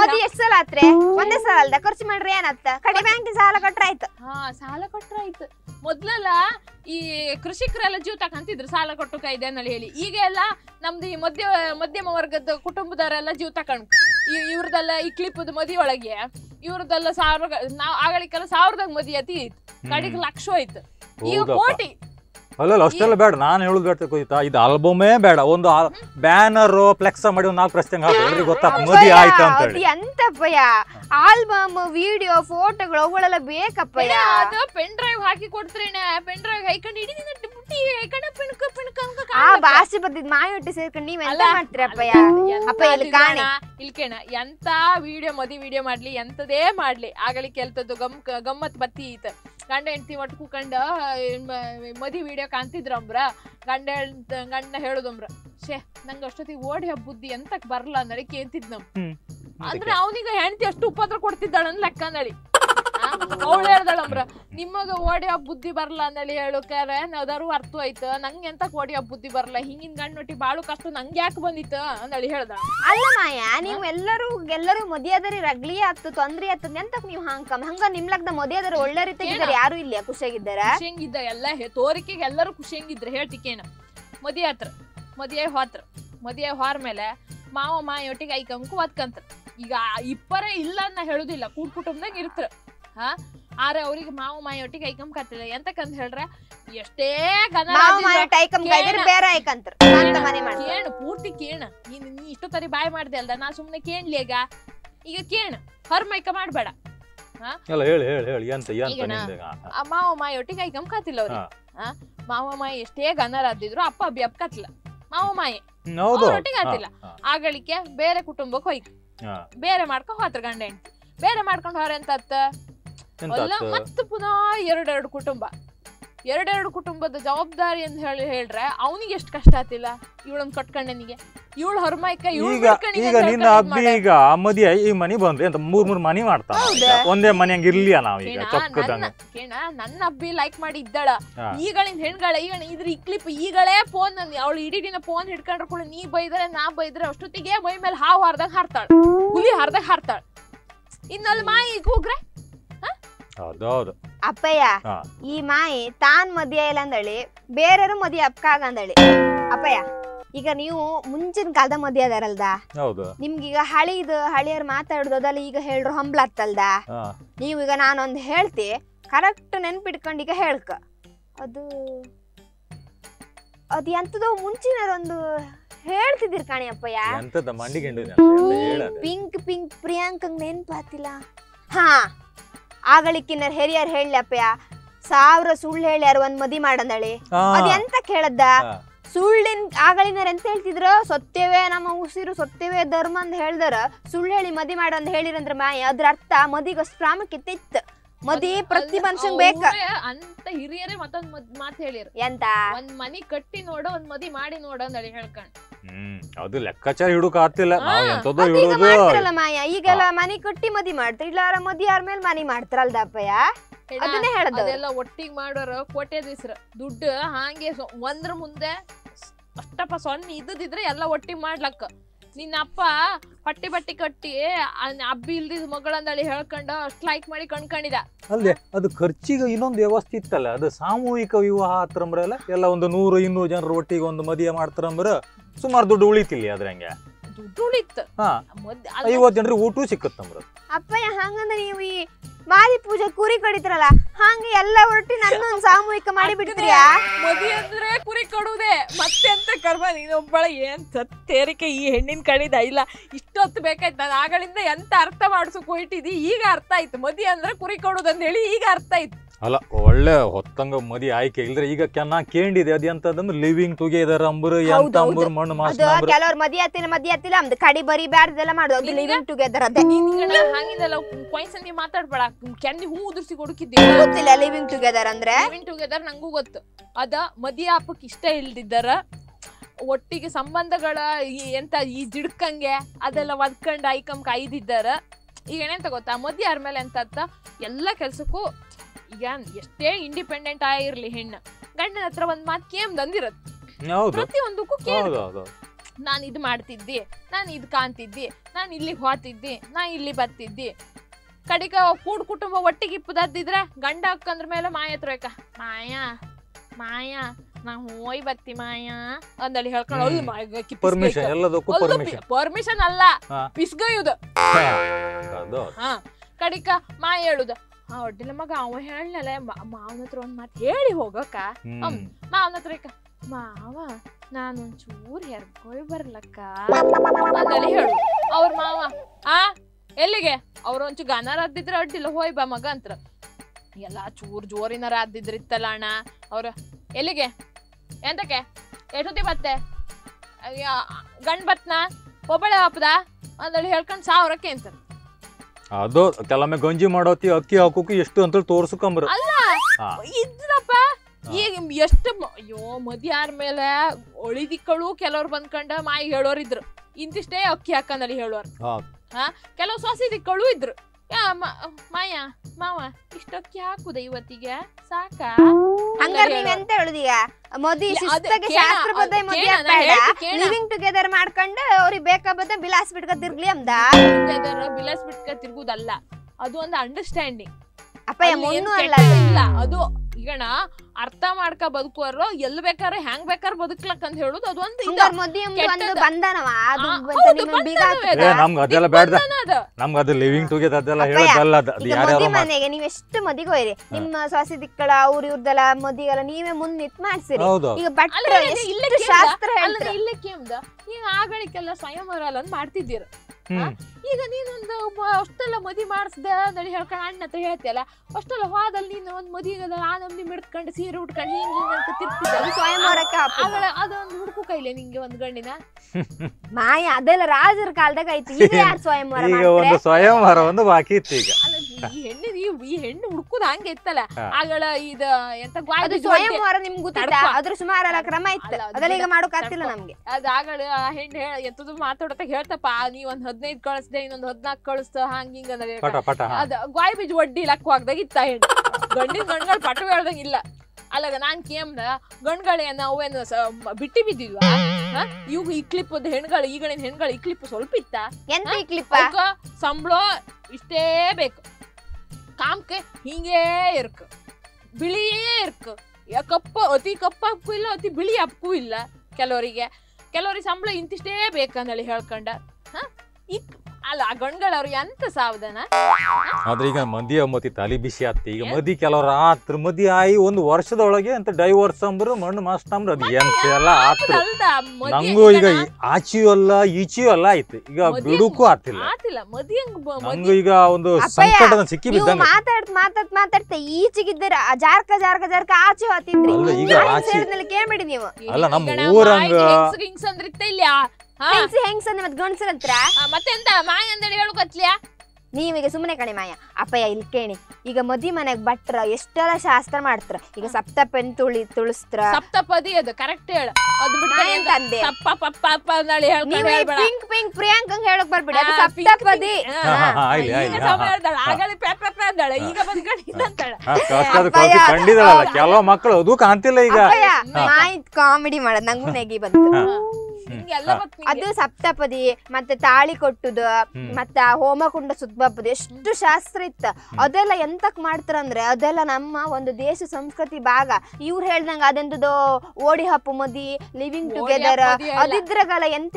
ಮದಿ ಎಷ್ಟು ಸಲ ಆತ್ರೆ? ಒಂದೇ ಸಲ ಅಲ್ದ? ಖರ್ಚು ಮಾಡ್ರಿ ಏನತ್ತ? ಕಡೆ ಬ್ಯಾಂಕ್ ಸಾಲ ಕೊಟ್ರ ಆಯ್ತು. ಹಾ ಸಾಲ ಕೊಟ್ರ ಆಯ್ತು. ಮೊದ್ಲೆಲ್ಲ ಈ ಕೃಷಿಕರೆಲ್ಲ ಜೀವ ತಕಂತಿದ್ರು ಸಾಲ ಕೊಟ್ಟು ಕೈದೆ ಅನ್ನೋಳಿ ಹೇಳಿ. ಈಗ ಎಲ್ಲ ನಮ್ದು ಈ ಮಧ್ಯ ಮಧ್ಯಮ ವರ್ಗದ ಕುಟುಂಬದವರೆಲ್ಲ ಜೀವ ತಕೊಂಡ್ ಈ ಇವ್ರದೆಲ್ಲ ಈ ಕ್ಲಿಪ್ದು ಮದಿ ಒಳಗೆ ಇವ್ರದೆಲ್ಲ ಸಾವಿರ ನಾವ್ ಆಗಳಿಗೆಲ್ಲ ಸಾವಿರದಾಗ ಮದಿ ಅತಿ ಕಡೆಗೆ ಲಕ್ಷ ಹೋಯ್ತು. ಈಗ ಕೋಟಿ. ಅಲ್ಲಲ್ಲ ಅಷ್ಟೆಲ್ಲ ಬೇಡ. ನಾನು ಹೇಳುದು ಬೇಡ ಗೊತ್ತಾ ಇದು ಆಲ್ಬಮೇ ಬೇಡ. ಒಂದು ಬ್ಯಾನರ್ ಫ್ಲೆಕ್ಸ್ ಮಾಡಿ ಒಂದು ನಾಲ್ಕು ಪ್ರಶ್ನೆ ಹಾಕಿ ಗೊತ್ತಾ? ಗೊತ್ತಾಗ್ತದೆ ಮದುವೆ ಆಯ್ತು ಅಂತ ಹೇಳಿ. ಎಂತ ಭಯ? ಆಲ್ಬಮ್ ವಿಡಿಯೋ ಫೋಟೋಗಳು ಅವುಗಳೆಲ್ಲ ಬೇಕಪ್ಪಯ್ಯ ಅದು ಪೆನ್ ಡ್ರೈವ್ ಹಾಕಿ ಕೊಡ್ತ್ರೇನೆ? ಪೆನ್ ಡ್ರೈವ್ ಹೈಕೊಂಡು ಇಡೀ ಆ ಭಾಷೆ ಬದ್ದಿದ್ ಮಾಯೊಟ್ಟಿ ಸೇರ್ಕೊಂಡು ನೀವ್ ಎಲ್ಲ ಅಲ್ಲ, ಮಾಡ್ತೀರಪ್ಪಯ್ಯ ಅಪ್ಪ ಇಲ್ಲಿ ಕಾಣಿ. ಇಲ್ಲಿ ಕೇಣ ಎಂತ ವಿಡಿಯೋ ಮದಿ ವಿಡಿಯೋ ಮಾಡ್ಲಿ ಎಂತದೇ ಮಾಡ್ಲಿ. ಆಗಲಿ ಕೆಲ್ತದ್ದು ಗಮ್ ಗಮ್ಮತ್ ಬತ್ತಿ ಈತ. ಗಂಡ ಹೆಂಡತಿ ಒಟ್ಟು ಕೂಕಂಡ ಮದಿ ವಿಡಿಯೋ ಕಾಣ್ತಿದ್ರಂಬ್ರ ಗಂಡ ಗಂಡ ಹೇಳುದಂಬ್ರ ಶೇ ನಂಗೆ ಅಷ್ಟೊತ್ತಿಗೆ ಓಡಿ ಹಬ್ಬ ಬುದ್ಧಿ ಎಂತಕ್ ಬರಲ್ಲ ಅಂದ್ರೆ ಕೇಂತಿದ್ ನಮ್ ಅಂದ್ರೆ ಅವನಿಗ ಹೆಂಡತಿ ಅಷ್ಟು ಉಪದ್ರ ಕೊಡ್ತಿದ್ದಾಳ ಲೆಕ್ಕ ಅಂದಳಿ ಅವಳು ಹೇಳ್ದಳಂಬ್ರ ನಿಮಗ ಓಡಿ ಹಬ್ಬ ಬುದ್ಧಿ ಬರಲ್ಲ ಅಂದೇಳಿ ಹೇಳುಕಾರ ಅದಾರು ಅರ್ಥ ಆಯ್ತು ನಂಗೆ ಎಂತ ಓಡಿ ಹಬ್ಬ ಬುದ್ಧಿ ಬರಲ್ಲ ಹಿಂಗಿನ ಗಂಡ ನೋಟಿ ಬಾಳು ಕಷ್ಟ ನಂಗೆ ಯಾಕೆ ಬಂದಿತ್ತು ಅಂದಳಿ ಹೇಳ್ದ. ಅಲ್ಲ ಮಾಯ ನೀವು ಎಲ್ಲರೂ ಎಲ್ಲರೂ ಮದಿಯಾದರಿ ರಗ್ಲಿ ಆತು ತೊಂದ್ರೆ ಆತದ ಎಂತ ನೀವು ಹಂಗ ಹಂಗ ನಿಮ್ಲಕ್ದ ಮದಿಯಾದರ ಒಳ್ಳೆ ರೀತಿಯಾಗಿದ್ದಾರೆ ಯಾರು ಇಲ್ಲ ಖುಷಿಯಾಗಿದ್ದಾರ? ಖುಷಿಯಂಗಿದ್ದ ಎಲ್ಲ ತೋರಿಕೆಗೆ ಎಲ್ಲರೂ ಖುಷಿಯಂಗಿದ್ರೆ ಹೇಳ್ತಿಕೇನ ಮದಿ ಹತ್ರ ಮದಿಯ ಹೋತ್ರ ಮದಿಯ ಹೋರ್ ಮೇಲೆ ಮಾವ ಮಾಯೊಟ್ಟಿಗೆ ಐಕಂಕು ಒದ್ಕಂತ್ರ ಈಗ ಇಬ್ಬರೇ ಇಲ್ಲ ಅಂತ ಹೇಳುದಿಲ್ಲ ಕೂಡ್ ಕುಟುಂಬದಾಗ ಇರ್ತಾರ. ಹಾ? ಆರೆ ಅವ್ರಿಗೆ ಮಾವ ಮಾಯ ಒಟ್ಟಿಗೆ ಐಕಂ ಕತ್ತಿಲ್ಲ ಎಂತಕ್ಕಂತ ಹೇಳ್ರ? ಎಷ್ಟೇ ಗನ ಮಾವ ಮಾಯ ಟೈಕಮ್ ಕೈದ್ರೆ ಬೇರೆ ಐಕಂತ್ರ. ಅಂತ ಮನೆ ಮಾಡ್ತಾರೆ. ಕೇಳು ಪೂರ್ತಿ ಕೇಣ ನೀನ್ ನೀ ಇಷ್ಟು ತರಿ ಬಾಯ್ ಮಾಡ್ದೆ ಅಲ್ದ? ನಾ ಸುಮ್ನೆ ಕೇಳ್ಲಿ ಈಗ. ಈಗ ಕೇಣ ಮೈಕ ಮಾಡ್ಬೇಡ. ಹೇಳಿ ಹೇಳಿ ಹೇಳಿ. ಎಂತ ಎಂತ ಈಗನ? ನಿಂದ ಮಾವ ಮಾಯ ಒಟ್ಟಿಗೆ ಐಕಮ್ ಕಾತಿಲ್ಲ ಅವ್ರಿಗೆ ಮಾವ ಮಾಯ ಎಷ್ಟೇ ಗನರಾದಿದ್ರು ಅಪ್ಪ ಅಬ್ಬಿ ಅಪ್ಪ ಕತ್ಲ ಮಾವ ಮಾಯೆ. ಒಟ್ಟಿಗೆ ಆತಿಲ್ಲ. ಆಗಳಿಕೆ ಬೇರೆ ಕುಟುಂಬಕ್ಕೆ ಹೋಯ್ತು. ಬೇರೆ ಮಾಡ್ಕೊಂಡ್ ಹೋತ್ರ ಗಂಡ ಹೆಂಡತಿ. ಬೇರೆ ಮಾಡ್ಕೊಂಡ್ ಹೋರ ಎಂತ ಮತ್ತೆ ಪುನಃ ಎರಡೆರಡು ಕುಟುಂಬ. ಎರಡೆರಡು ಕುಟುಂಬದ ಜವಾಬ್ದಾರಿ ಅಂತ ಹೇಳಿ ಹೇಳ್ರೆ ಅವನಿಗೆ ಎಷ್ಟು ಕಷ್ಟ ಆತಿಲ್ಲ? ಇವಳನ್ ಕಟ್ಕೊಂಡನಿಗೆ. ಇವಳು ಹೊರಮಾಯ್ಕ ಈಗ ಈಗ ನಿನ್ನ ಅಬ್ಬಿ ಈಗ ಮದಿ ಈ ಮನಿ ಬಂದ್ರೆ ಅಂತ ಮೂರ್ ಮೂರ್ ಮನಿ ಮಾಡ್ತಾ? ಒಂದೇ ಮನೆ ಹಂಗ ಇರ್ಲಿಯ ನಾವು ಚೊಕ್ಕದಂಗ ಕೇಣ ನನ್ನ ಅಬ್ಬಿ ಲೈಕ್ ಮಾಡಿ ಇದ್ದಾಳ ಈಗಳಿನ ಹೆಣ್ಗಳ ಈಗ ಇದ್ರ ಈ ಕ್ಲಿಪ್ ಈಗಳೇ ಫೋನ್ ಅವಳು ಇಡೀ ದಿನ ಫೋನ್ ಹಿಡ್ಕೊಂಡ್ರ ಕೂಡ ನೀ ಬೈದ್ರೆ ನಾ ಬೈದ್ರೆ ಅಷ್ಟೊತ್ತಿಗೆ ಮೈ ಮೇಲೆ ಹಾವು ಹಾರ್ದಾಗ ಹಾರ್ತಾಳ. ಹುಲಿ ಹಾರ್ದಾಗ ಹಾರ್ತಾಳ. ಇನ್ನಲ್ಲಿ ಮಾಯಿ ಕೂಗ್ರೆ? ಹೌದೌದು. ಅಪ್ಪಯ್ಯ ಈ ಮಾಯಿ ತಾನ್ ಮದ್ಯ ಇಲ್ಲ ಅಂದಳಿ ಬೇರೆಯವರು ಮದ್ಯ ಅಪ್ಕಾಗ ಅಂದಳಿ. ಅಪ್ಪಯ್ಯ ಈಗ ನೀವು ಮುಂಚಿನ ಕಾಲದ ಮದ್ಯ ಅದಾರಲ್ದ? ಹೌದು. ನಿಮ್ಗೀಗ ಹಳಿದು ಹಳಿಯರ್ ಮಾತಾಡೋದಲ್ಲ ಅದೆಲ್ಲ ಈಗ ಹೇಳ್ರು ಹಂಬ್ಲತ್ತಲ್ದ ನೀವು ಈಗ ನಾನೊಂದ್ ಹೇಳ್ತಿ ಕರೆಕ್ಟ್ ನೆನ್ಪಿಟ್ಕೊಂಡು ಈಗ ಹೇಳ್ಕ. ಅದು ಅದ್ ಎಂತದೋ ಮುಂಚಿನರೊಂದು ಹೇಳ್ತಿದ್ದೀರಿ ಕಾಣಿ ಅಪ್ಪಯ್ಯ. ಎಂತದ ಮಂಡಿಗೆಂಡು ಹೇಳದೆ. ಪಿಂಕ್ ಪಿಂಕ್ ಪ್ರಿಯಾಂಕಂಗ್ ನೆನ್ಪಾತಿಲ್ಲ. ಹಾ. ಆಗಳಿಕ್ಕಿನ್ನರ್ ಹೆರಿಯರ್ ಹೇಳಿ ಅಪ್ಪಯ್ಯ ಸಾವಿರ ಸುಳ್ಳು ಹೇಳ್ಯಾರ ಒಂದ್ ಮದಿ ಮಾಡಂದಳಿ. ಅದೆಂತ ಅದ್ ಎಂತ ಕೇಳದ್ದ? ಸುಳ್ಳಿನ್ ಆಗಳಿನರ್ ಎಂತ ಹೇಳ್ತಿದ್ರು? ಸತ್ಯವೇ ನಮ್ಮ ಉಸಿರು ಸತ್ಯವೇ ಧರ್ಮ ಅಂತ ಹೇಳ್ದಾರ ಸುಳ್ಳು ಹೇಳಿ ಮದಿ ಮಾಡಂದ್ ಅಂತ ಹೇಳಿರಂದ್ರ ಮಾಯ. ಅದ್ರ ಅರ್ಥ ಮದಿಗ ಅಷ್ಟು ಪ್ರಾಮುಖ್ಯತೆ ಇತ್ತು. ಮದಿ ಪ್ರತಿ ಮನುಷ್ಯನ್ ಬೇಕ. ಅಂತ ಹಿರಿಯರೇ ಮತ್ತೊಂದ್ ಮಾತು ಮಾತ್ ಹೇಳಿರು. ಎಂತ? ಒಂದ್ ಮನಿ ಕಟ್ಟಿ ನೋಡ ಒಂದ್ ಮದಿ ಮಾಡಿ ನೋಡ ಅಂದಳಿ ಹೇಳ್ಕೊಂಡ್. ಹ್ಮ್ ಅದು ಲೆಕ್ಕಾಚಾರ ಹಿಡುಕ ಆಗ್ತಿಲ್ಲ. ನಾವು ಈಗ ಹಿಡುದು. ಮಾಡ್ತಾರಲ್ಲ ಮಾಯ ಈಗೆಲ್ಲ ಮನಿ ಕಟ್ಟಿ ಮದಿ ಮಾಡ್ತಾರ. ಇಲ್ಲಾರ ಮದಿ ಯಾರ ಮೇಲೆ ಮನಿ ಮಾಡ್ತಾರಲ್ದ ಅಪ್ಪಯ್ಯ? ಹೇಳ, ಅದನ್ನೇ ಹೇಳದ. ಅದೆಲ್ಲ ಒಟ್ಟಿಗೆ ಮಾಡೋರು ಕೋಟೆ ದಿಸ್ರ ದುಡ್ಡು ಹಾಂಗೆ ಸೊ- ಒಂದ್ರ ಮುಂದೆ ಅಷ್ಟಪ್ಪ ಸೊನ್ನೆ ಇದ್ದದಿದ್ರೆ ಎಲ್ಲ ಒಟ್ಟಿಗೆ ಮಾಡ್ಲಕ್ಕ. ನಿನ್ನ ಅಪ್ಪ ಪಟ್ಟಿ ಬಟ್ಟಿ ಕಟ್ಟಿ ಅಬ್ಬಿ ಇಲ್ದಿದ್ ಮಗಳಂದಳಿ ಹೇಳ್ಕೊಂಡು ಅಷ್ಟು ಲೈಕ್ ಮಾಡಿ ಕಣ್ಕೊಂಡಿದ. ಅಲ್ಲೇ ಅದು ಖರ್ಚಿಗೆ ಇನ್ನೊಂದು ವ್ಯವಸ್ಥೆ ಇತ್ತಲ್ಲ ಅದು ಸಾಮೂಹಿಕ ವಿವಾಹ ಹತ್ರಂಬ್ರಲ್ಲ ಎಲ್ಲ ಒಂದು ನೂರು ಇನ್ನೂರು ಜನರು ಒಟ್ಟಿಗೆ ಒಂದು ಮದುವೆ ಮಾಡ್ತಾರಂಬ್ರ ಸುಮಾರು ದುಡ್ಡು ಉಳಿತಿಲ್ಲ ಅದ್ರಂಗೆ ದುಡ್ಡು ಉಳಿತು. ಹಾ ಮದ್ ಐವತ್ತು ಜನರಿಗೆ ಊಟ ಸಿಕ್ಕತ್ತಂಬ್ರ ಅಪ್ಪಯ್ಯ ಹಂಗಂದ್ರೆ ನೀವು ಈ ಮಾರಿ ಪೂಜೆ ಕುರಿ ಕಡಿತಾರಲ್ಲ ಹಂಗೆ ಎಲ್ಲ ಹೊರಟಿ ನನ್ನೊಂದು ಸಾಮೂಹಿಕ ಮಾಡಿ ಬಿಡ್ತೀರಿ ಮದಿ ಅಂದ್ರೆ ಕುರಿ ಕಡುವುದೇ. ಮತ್ತೆ ಅಂತ ಕರ್ಮ ನೀನೊಬ್ಬಳ ಏನ್ ಸತ್ತೇರಿಕೆ ಈ ಹೆಣ್ಣಿನ ಕಡಿದ ಇಲ್ಲ ಇಷ್ಟೊತ್ತು ಬೇಕಾಯ್ತು. ನಾನು ಆಗಳಿಂದ ಎಂತ ಅರ್ಥ ಮಾಡಿಸೋಕೆ ಹೋಯ್ತಿದಿ ಈಗ ಅರ್ಥ ಆಯ್ತು. ಮದಿ ಅಂದ್ರೆ ಕುರಿ ಕೊಡುದಂತ ಹೇಳಿ ಈಗ ಅರ್ಥ ಆಯ್ತು. ಅಲ್ಲ ಒಳ್ಳೆ ಹೊತ್ತಂಗ ಮದಿ ಆಯ್ಕೆ. ಇಲ್ದ್ರೆ ಈಗ ಕೆನ್ನ ಕೇಂಡಿದೆ ಅದ್ ಎಂತದಂದ್ರೆ ಲಿವಿಂಗ್ ಟುಗೆದರ್ ಅಂಬರ್ ಎಂತ ಅಂಬರ್ ಅಂಬ್ರು ಮಣ್ಣು ಮಾಸ ಅದು ಕೆಲವ್ರ ಮದಿ ಆತಿಲ್ಲ ಮದಿ ಆತಿಲ್ಲ ಅಮ್ದು ಕಡಿ ಬರಿ ಬ್ಯಾಡ್ದೆಲ್ಲ ಮಾಡೋದು. ಅದು ಲಿವಿಂಗ್ ಟುಗೆದರ್ ಅದೇ. ಹಂಗಿದಲ್ಲ ಪಾಯಿಂಟ್ಸ್ ಮಾತಾಡ್ಬೇಡ. ಕೆನ್ನಿ ಹೂ ಉದುರ್ಸಿ ಕೊಡುಕಿದ್ದಿ ಗೊತ್ತಿಲ್ಲ ಲಿವಿಂಗ್ ಟುಗೆದರ್ ಅಂದ್ರೆ? ಲಿವಿಂಗ್ ಟುಗೆದರ್ ನಂಗೂ ಗೊತ್ತು. ಅದ ಮದಿ ಹಬ್ಬಕ್ಕೆ ಇಷ್ಟ ಇಲ್ದಿದ್ದಾರ ಒಟ್ಟಿಗೆ ಸಂಬಂಧಗಳ ಈ ಎಂತ ಈ ಜಿಡ್ಕಂಗೆ ಅದೆಲ್ಲ ಒದ್ಕಂಡ್ ಐಕಂ ಕಾಯ್ದಿದ್ದಾರ ಈಗ ಏನಂತ ಗೊತ್ತಾ? ಮದಿ ಆದ್ಮೇಲೆ ಎಂತ ಎಲ್ಲ ಕೆಲ್ಸಕ್ಕೂ ಈಗ ಎಷ್ಟೇ ಇಂಡಿಪೆಂಡೆಂಟ್ ಆಗಿರ್ಲಿ ಹೆಣ್ಣ ಗಂಡನ ಹತ್ರ ಒಂದ್ ಮಾತು ಕೇಮ್ ಹೌದು. ಪ್ರತಿಯೊಂದಕ್ಕೂ ಕೇಮ್ ನಾನ್ ಇದು ಮಾಡ್ತಿದ್ದಿ ನಾನು ಇದು ಕಾಣ್ತಿದ್ದಿ ನಾನು ಇಲ್ಲಿಗೆ ಹೋತಿದ್ದಿ ನಾ ಇಲ್ಲಿ ಬರ್ತಿದ್ದಿ. ಕಡಿಕ ಕೂಡ್ ಕುಟುಂಬ ಒಟ್ಟಿಗೆ ಇಪ್ಪದಿದ್ರೆ ಗಂಡ ಅಕ್ಕಂದ್ರ ಮೇಲೆ ಮಾಯ ಹತ್ರ ಮಾಯಾ ಮಾಯಾ ನಾ ಹೋಯ್ ಬತ್ತಿ ಮಾಯಾ ಅಂದಳಿ ಹೇಳ್ಕೊಂಡು. ಪರ್ಮಿಷನ್ ಅಲ್ಲ. ಪಿಸ್ಗಯುದ. ಕಡಿಕ ಮಾಯ ಹೇಳುದ. ಆ ಒಡ್ಡಿನ ಮಗ ಅವ ಹೇಳಲ್ಲ ಮಾವನ ಹತ್ರ ಒಂದ್ ಮಾತು ಹೇಳಿ ಹೋಗಕ್ಕ ಮಾವನ ಹತ್ರ ಮಾವ ನಾನು ಒಂಚೂರು ಹೆರ್ಕೊಳ್ ಬರ್ಲಕ್ಕ. ಹೇಳು. ಅವ್ರ ಮಾವ ಆ ಎಲ್ಲಿಗೆ? ಅವ್ರ ಒಂಚೂರು ಗಾನಾರ ಅದ್ದಿದ್ರೆ ಅಡ್ಡಿಲ್ಲ ಹೋಯ್ ಬಾ ಮಗ ಅಂತ್ರ. ಎಲ್ಲಾ ಚೂರ್ ಜೋರಿನಾರ ಅದ್ದಿದ್ರಿತ್ತಲ್ಲ ಅಣ್ಣ. ಅವ್ರ ಎಲ್ಲಿಗೆ? ಎಂತಕ್ಕೆ? ಎಷ್ಟೊತ್ತಿ ಬತ್ತೆ? ಅಯ್ಯ, ಗಂಡ್ ಬತ್ನ? ಒಬ್ಬಳೆ ಆಪದ ಅಂದೇಳಿ ಹೇಳ್ಕೊಂಡ್ ಸಾವಿರಕ್ಕೆ ಅಂತ ಅದು ಕೆಲವೊಮ್ಮೆ ಗಂಜಿ ಮಾಡೋತಿ ಅಕ್ಕಿ ಹಾಕೋಕು ಎಷ್ಟು ಅಂತ ತೋರ್ಸಕಂಬ್ರ. ಅಲ್ಲ ಹಾ. ಇದ್ರಪ್ಪ ಈಗ ಎಷ್ಟು ಮ- ಅಯ್ಯೋ ಮದಿ ಆದ್ಮೇಲೆ ಒಳಿದಿಕ್ಕಳು ಕೆಲವ್ರು ಬಂದ್ಕೊಂಡ ಮಾಯಿ ಹೇಳೋರಿದ್ರು. ಇಂತಿಷ್ಟೇ ಅಕ್ಕಿ ಹಾಕಂದಲ್ಲಿ ಹೇಳೋರು. ಹ. ಕೆಲವು ಸೊಸೆ ದಿಕ್ಕಳು ಇದ್ರು. ಮಾಯ ಮಾವ ಇಷ್ಟಕ್ಕೆ ಹಾಕುದ ಇವತ್ತಿಗೆ? ಸಾಕ? ಹಂಗಾರೆ ನೀವ್ ಎಂತ ಹೇಳುದೀಗ? ಶಾಸ್ತ್ರ ಶಿಸ್ತಾಗಿ ನಾ ಆಗ್ಬೇಡ ಹೇಳ್ತಿ ಕೇಳ. ಲಿವಿಂಗ್ ಟುಗೆದರ್ ಮಾಡ್ಕೊಂಡು ಅವ್ರಿಗೆ ಬೇಕಾಬದ್ದ ಬಿಲಾಸ್ ಬಿಟ್ಕೊತಿರ್ಲಿ ಅಂದ. ಬಿಲಸ್ ಬಿಟ್ಕ ತಿರ್ಗುದಲ್ಲ ಅದು ಒಂದು ಅಂಡರ್ಸ್ಟ್ಯಾಂಡಿಂಗ್ ಅಪ್ಪ ಮುನ್ನೂ ಅಲ್ಲ ಅದು ಈಗಣ ಅರ್ಥ ಮಾಡ್ಕ ಬದುಕುವರು ಎಲ್ ಬೇಕಾದ್ರೆ ಹೆಂಗ್ ಬೇಕಾರ ಬದುಕ್ಲಕ್ ಅಂತ ಹೇಳುದು. ಅದೊಂದು ನಮ್ಗ. ಅದು. ಲಿವಿಂಗ್ ಟುಗೆದರ್ ಅದೆಲ್ಲ ಹೇಳೋದಲ್ಲ ಅದು ಯಾರ್ಯಾರೋ ಮನೆಗೆ ನೀವ್ ಎಷ್ಟು ಮದಿಗೆ ಹೋಯ್ರಿ? ನಿಮ್ಮ ಸೊಸೆ ದಿಕ್ಕಳ ಅವ್ರ ಇವ್ರದೆಲ್ಲ ಮದಿಗೆಲ್ಲ ನೀವೇ ಮುಂದ್ ನಿಂತ್ ಮಾಡ್ಸಿರಿ. ಹೌದು. ಈಗ ಕೇಳ್ದ? ಶಾಸ್ತ್ರ ಇಲ್ಲೇ ಕೇಮ್ದ ಈಗ ಆಗಳಿಗೆಲ್ಲ ಸ್ವಯಂವರ ಅಲ್ಲ ಮಾಡ್ತಿದ್ದೀರ. ಈಗ ನೀನೊಂದು ಅಷ್ಟೆಲ್ಲ ಮದಿ ಮಾಡಿಸ್ದೆ ನಡಿ ಹೇಳ್ಕೊಂಡು ಅಣ್ಣ ಅಂತ ಹೇಳ್ತಿಯಲ್ಲ ಅಷ್ಟೆಲ್ಲ ಹೋದಲ್ಲಿ ನೀನು ಒಂದು ಮದಿಗದ ಆ ನಮ್ನಿ ಮಿಡ್ಕೊಂಡು ಸೀರೆ ಉಟ್ಕೊಂಡು ಹಿಂಗ್ ಹಿಂಗ್ ಅಂತ ತಿರ್ತಿದ್ದ ಅದೊಂದು ಹುಡುಕು ಕೈಲೆ ನಿಂಗೆ ಒಂದು ಗಂಡಿನ? ಮಾಯ ಅದೆಲ್ಲ ರಾಜರ ಕಾಲದಾಗ ಐತಿ ಈಗ ಯಾರು ಸ್ವಯಂವರ ಈಗ ಒಂದು ಸ್ವಯಂವರ ಒಂದು ಬಾಕಿ ಇತ್ತು ಈಗ. ಅಲ್ಲ ಈ ಹೆಣ್ಣು ಈ ಈ ಹೆಣ್ಣು ಹುಡುಕುದ ಹಂಗೆ ಇತ್ತಲ್ಲ. ಆಗಳ ಇದ ಎಂತ ಬೀಜ ಸ್ವಯಂವರ ನಿಮ್ಗೆ ಗೊತ್ತಿಲ್ಲ. ಅದ್ರ ಸುಮಾರೆಲ್ಲ ಕ್ರಮ ಇತ್ತು. ಅದೆಲ್ಲ ಈಗ ಮಾಡೋಕಾಗ್ತಿಲ್ಲ ಮಾಡೋಕ್ ಆಗ್ತಿಲ್ಲ ನಮ್ಗೆ. ಅದ್ ಆಗಳ ಆ ಹೆಣ್ಣು ಹೇಳ ಎಂತದ್ದು ಮಾತಾಡತ್ತ ಹೇಳ್ತಪ್ಪ ನೀ ಒಂದ್ ಹದಿನೈದು ಕಳಿಸ್ದೆ ಇನ್ನೊಂದು ಹದಿನಾಲ್ಕು ಕಳಿಸ್ತ ಹಂಗ ಹಿಂಗ. ಅದ ಗಾಯ್ ಬೀಜ ಒಡ್ಡಿ ಲಕ್ಕವಾಗ್ದಾಗ ಇತ್ತ ಹೆಣ್ಣು. ಗಂಡಿನ ಗಂಡ್ಗಳು ಪಟ್ಟು ಹೇಳ್ದಂಗ ಇಲ್ಲ. ಅಲ್ಲಾಗ ನಾನ್ ಕೇಮ್ದ ಗಂಡ್ಗಳೇನ ಅವೇನು ಸ- ಬಿಟ್ಟಿ ಬಿದ್ದಿದ್ವಾ? ಇವಾಗ ಇವ್ ಈ ಕ್ಲಿಪ್ ಹೆಣ್ಗಳು ಈಗಳಿನ ಹೆಣ್ಗಳು ಈ ಕ್ಲಿಪ್ ಸ್ವಲ್ಪ ಇತ್ತ? ಸಂಬಳ ಇಷ್ಟೇ ಬೇಕು. ಕಾಮ್ಕೆ ಹಿಂಗೇ ಇರ್ಕ. ಬಿಳಿಯೇ ಇರ್ಕ. ಕಪ್ಪ ಕಪ್ಪು ಅತಿ ಕಪ್ಪ ಹಪ್ಪು ಇಲ್ಲ ಅತಿ ಬಿಳಿ ಹಪ್ಪು ಇಲ್ಲ. ಕೆಲವರಿಗೆ. ಕೆಲವರಿಗೆ ಸಂಬಳ ಇಂತಿಷ್ಟೇ ಬೇಕಂದೇಳಿ ಹೇಳ್ಕೊಂಡ. ಹ? ಈ ಅಲ್ಲ ಆ ಗಂಡ್ಗಳವ್ರು ಎಂತ ಸಾವಧಾನ ಆದ್ರೆ ಈಗ ಮದಿ ಮತಿ ತಲಿ ಬಿಸಿ ಆತ್ ಈಗ ಮದಿ ಕೆಲವ್ರ ಆತ್ರ. ಮದಿ ಆಯಿ ಒಂದು ವರ್ಷದೊಳಗೆ ಅಂತ ಡೈವರ್ಸ್ ಅಂಬ್ರು ಮಣ್ಣು ಮಾಸ್ಟ್ ಅಂಬ್ರು ಅದು ಎಂತ ಎಲ್ಲ ಆತ್ರ. ನಂಗೂ ಈಗ ಆಚಿಯೂ ಅಲ್ಲ ಈಚಿಯೂ ಅಲ್ಲ ಆಯ್ತು. ಈಗ ಬಿಡುಕು ಆತಿಲ್ಲ. ಆತಿಲ್ಲ. ಮದಿ ನಂಗೂ ಈಗ ಒಂದು ಸಂಕಟನ ಸಂಕಟದ ಸಿಕ್ಕಿ ನೀವು ಬಿದ್ದಂಗ. ಮಾತಾಡ್ತ ಮಾತಾಡ್ತ ಮಾತಾಡ್ತ ಈಚಿಗಿದ್ದರ. ಜಾರ್ಕ ಜಾರ್ಕ ಜಾರ್ಕ ಆಚೆ ಹೋತಿದ್ರಿ ಅಲ್ಲ, ಈಗ ಆಚೆ- ಕೇಳ್ಬೇಡಿ ನೀವು. ಅಲ್ಲ, ನಮ್ಮ ಊರಂಗ- ಹಿಂಗ್ಸ್ ಅಂದ್ರೆ ಇತ್ತ ಇಲ್ಲ ಹಾ. ಹೆಂಗ್ಸ ಅಂದ್ರೆ ಮತ್ ಗಂಡ್ಸರಂತ್ರ ಹತ್ರ? ಮತ್ತೆಂತ? ಮಾಯ ಅಂತೇಳಿ ಹೇಳು ಕತ್ಲಿಯಾ ನೀವೀಗ ಸುಮ್ಮನೆ ಕಣೆ ಮಾಯ. ಅಪ್ಪಯ್ಯ ಇಲ್ಲಿ ಕೇಳಿ. ಈಗ ಮದಿ ಮನೆಗೆ ಬಟ್ರ ಎಷ್ಟೆಲ್ಲ ಶಾಸ್ತ್ರ ಮಾಡ್ತಾರ? ಈಗ ಸಪ್ತಪೆನ್ ತುಳಿ ತುಳಿಸ್ತ್ರ. ಸಪ್ತಪದಿ ಅದು ಕರೆಕ್ಟ್ ಹೇಳ. ಅದು ಬಿಟ್ರೆ ಎಂತ? ಅಂದೆ ಸಪ್ಪ ಪಪ್ಪ ಅಪ್ಪ ಅಂದೇಳಿ ಪಿಂಕ್ ಪಿಂಕ್ ಪ್ರಿಯಾಂಕ್ ಅಂತ ಹೇಳಕ್ ಬರ್ಬಿಡಿ. ಅದು ಸಪ್ತಪದಿ. ಈಗ ಆಯ್ಲಿ, ಸಮ ಹಾ, ಹೇಳ್ದಾಳ ಆಗಲೇ ಪೆಪ್ ಪೆಪ್ ಅಂದಾಳೆ. ಈಗ ಅಪ್ಪಯ್ಯ, ಕಲ್ಸಿ ಕಂಡಿದಾಳಲ್ಲ ಕೆಲವು ಮಕ್ಕಳು ಅದು ಕಾಣ್ತಿಲ್ಲ ಈಗ. ಅಪ್ಪಯ್ಯ ಹಾ. ಕಾಮಿಡಿ ಮಾಡ್ ನಂಗೂ ನೆಗಿ ಬಂತು. ಅದು ಸಪ್ತಪದಿ ಮತ್ತೆ ತಾಳಿ ಕೊಟ್ಟುದು. ಮತ್ತೆ ಆ ಹೋಮಕುಂಡ ಸುತ್ತಬಪ್ಪದು ಎಷ್ಟು ಶಾಸ್ತ್ರ ಇತ್ತ. ಅದೆಲ್ಲ ಎಂತಕ್ ಮಾಡ್ತಾರಂದ್ರೆ ಅದೆಲ್ಲ ನಮ್ಮ ಒಂದು ದೇಶ ಸಂಸ್ಕೃತಿ ಭಾಗ. ಇವ್ರು ಹೇಳ್ದಂಗ ಅದೆಂತದೋ ಓಡಿ ಹಪ್ಪು ಮದಿ ಲಿವಿಂಗ್ ಟುಗೆದರ್ ಅದಿದ್ರಗಲ್ಲ. ಎಂತ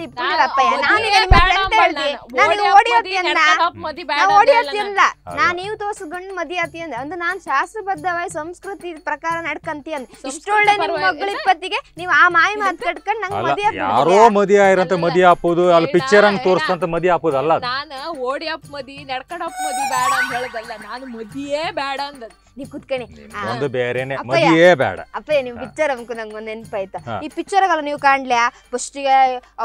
ನಾನು ನೀವು ತೋರ್ಸ ಗಂಡು ಮದಿ ಆತಿ ಅಂದ. ಅಂದ್ರೆ ನಾನ್ ಶಾಸ್ತ್ರಬದ್ಧವಾಗಿ ಸಂಸ್ಕೃತಿ ಪ್ರಕಾರ ನಡ್ಕಂತಿ ಅಂದ್ರೆ ಇಷ್ಟೊಳ್ಳೆ ನಿಮ್ ಮಗಳ ಇಪ್ಪತ್ತಿಗೆ ನೀವು ಆ ಮಾಯಿ ಮಾತು ಕಟ್ಕೊಂಡ್ ನಂಗೆ ಮದಿ ಯಾರೋ ಮದಿ ಆಯ್ರಂತ ಮದಿ ಹಾಕೋದು ಅಲ್ಲಿ ಪಿಕ್ಚರ್ ಹಂಗ್ ತೋರಿಸ್ತಂತ ಮದಿ ಹಾಕೋದು ಅಲ್ಲ ನಾನು ಓಡಿ ಅಪ್ ಮದಿ ನಡ್ಕೊಂಡ್ ಅಪ್ ಮದಿ ಬೇಡ ಅಂತ ಹೇಳದಲ್ಲ ನಾನು ಮದಿಯೇ ಬೇಡ ಅಂದದ್ ನೀವ್ ಕುತ್ಕಣಿ ಆ, ಒಂದು ಬೇರೆನೆ ಅಪ್ಪಯ್ಯ. ಮದಿಯೇ ಬೇಡ ಅಪ್ಪಯ್ಯ ನಿಮ್ ಪಿಕ್ಚರ್ ಅನ್ಕೊ ನಂಗೆ ಒಂದ್ ನೆನ್ಪಾಯ್ತ ಈ ಪಿಕ್ಚರ್ ಆಗಲ್ಲ ನೀವು ಕಾಣ್ಲ್ಯಾ ಫಸ್ಟಿಗೆ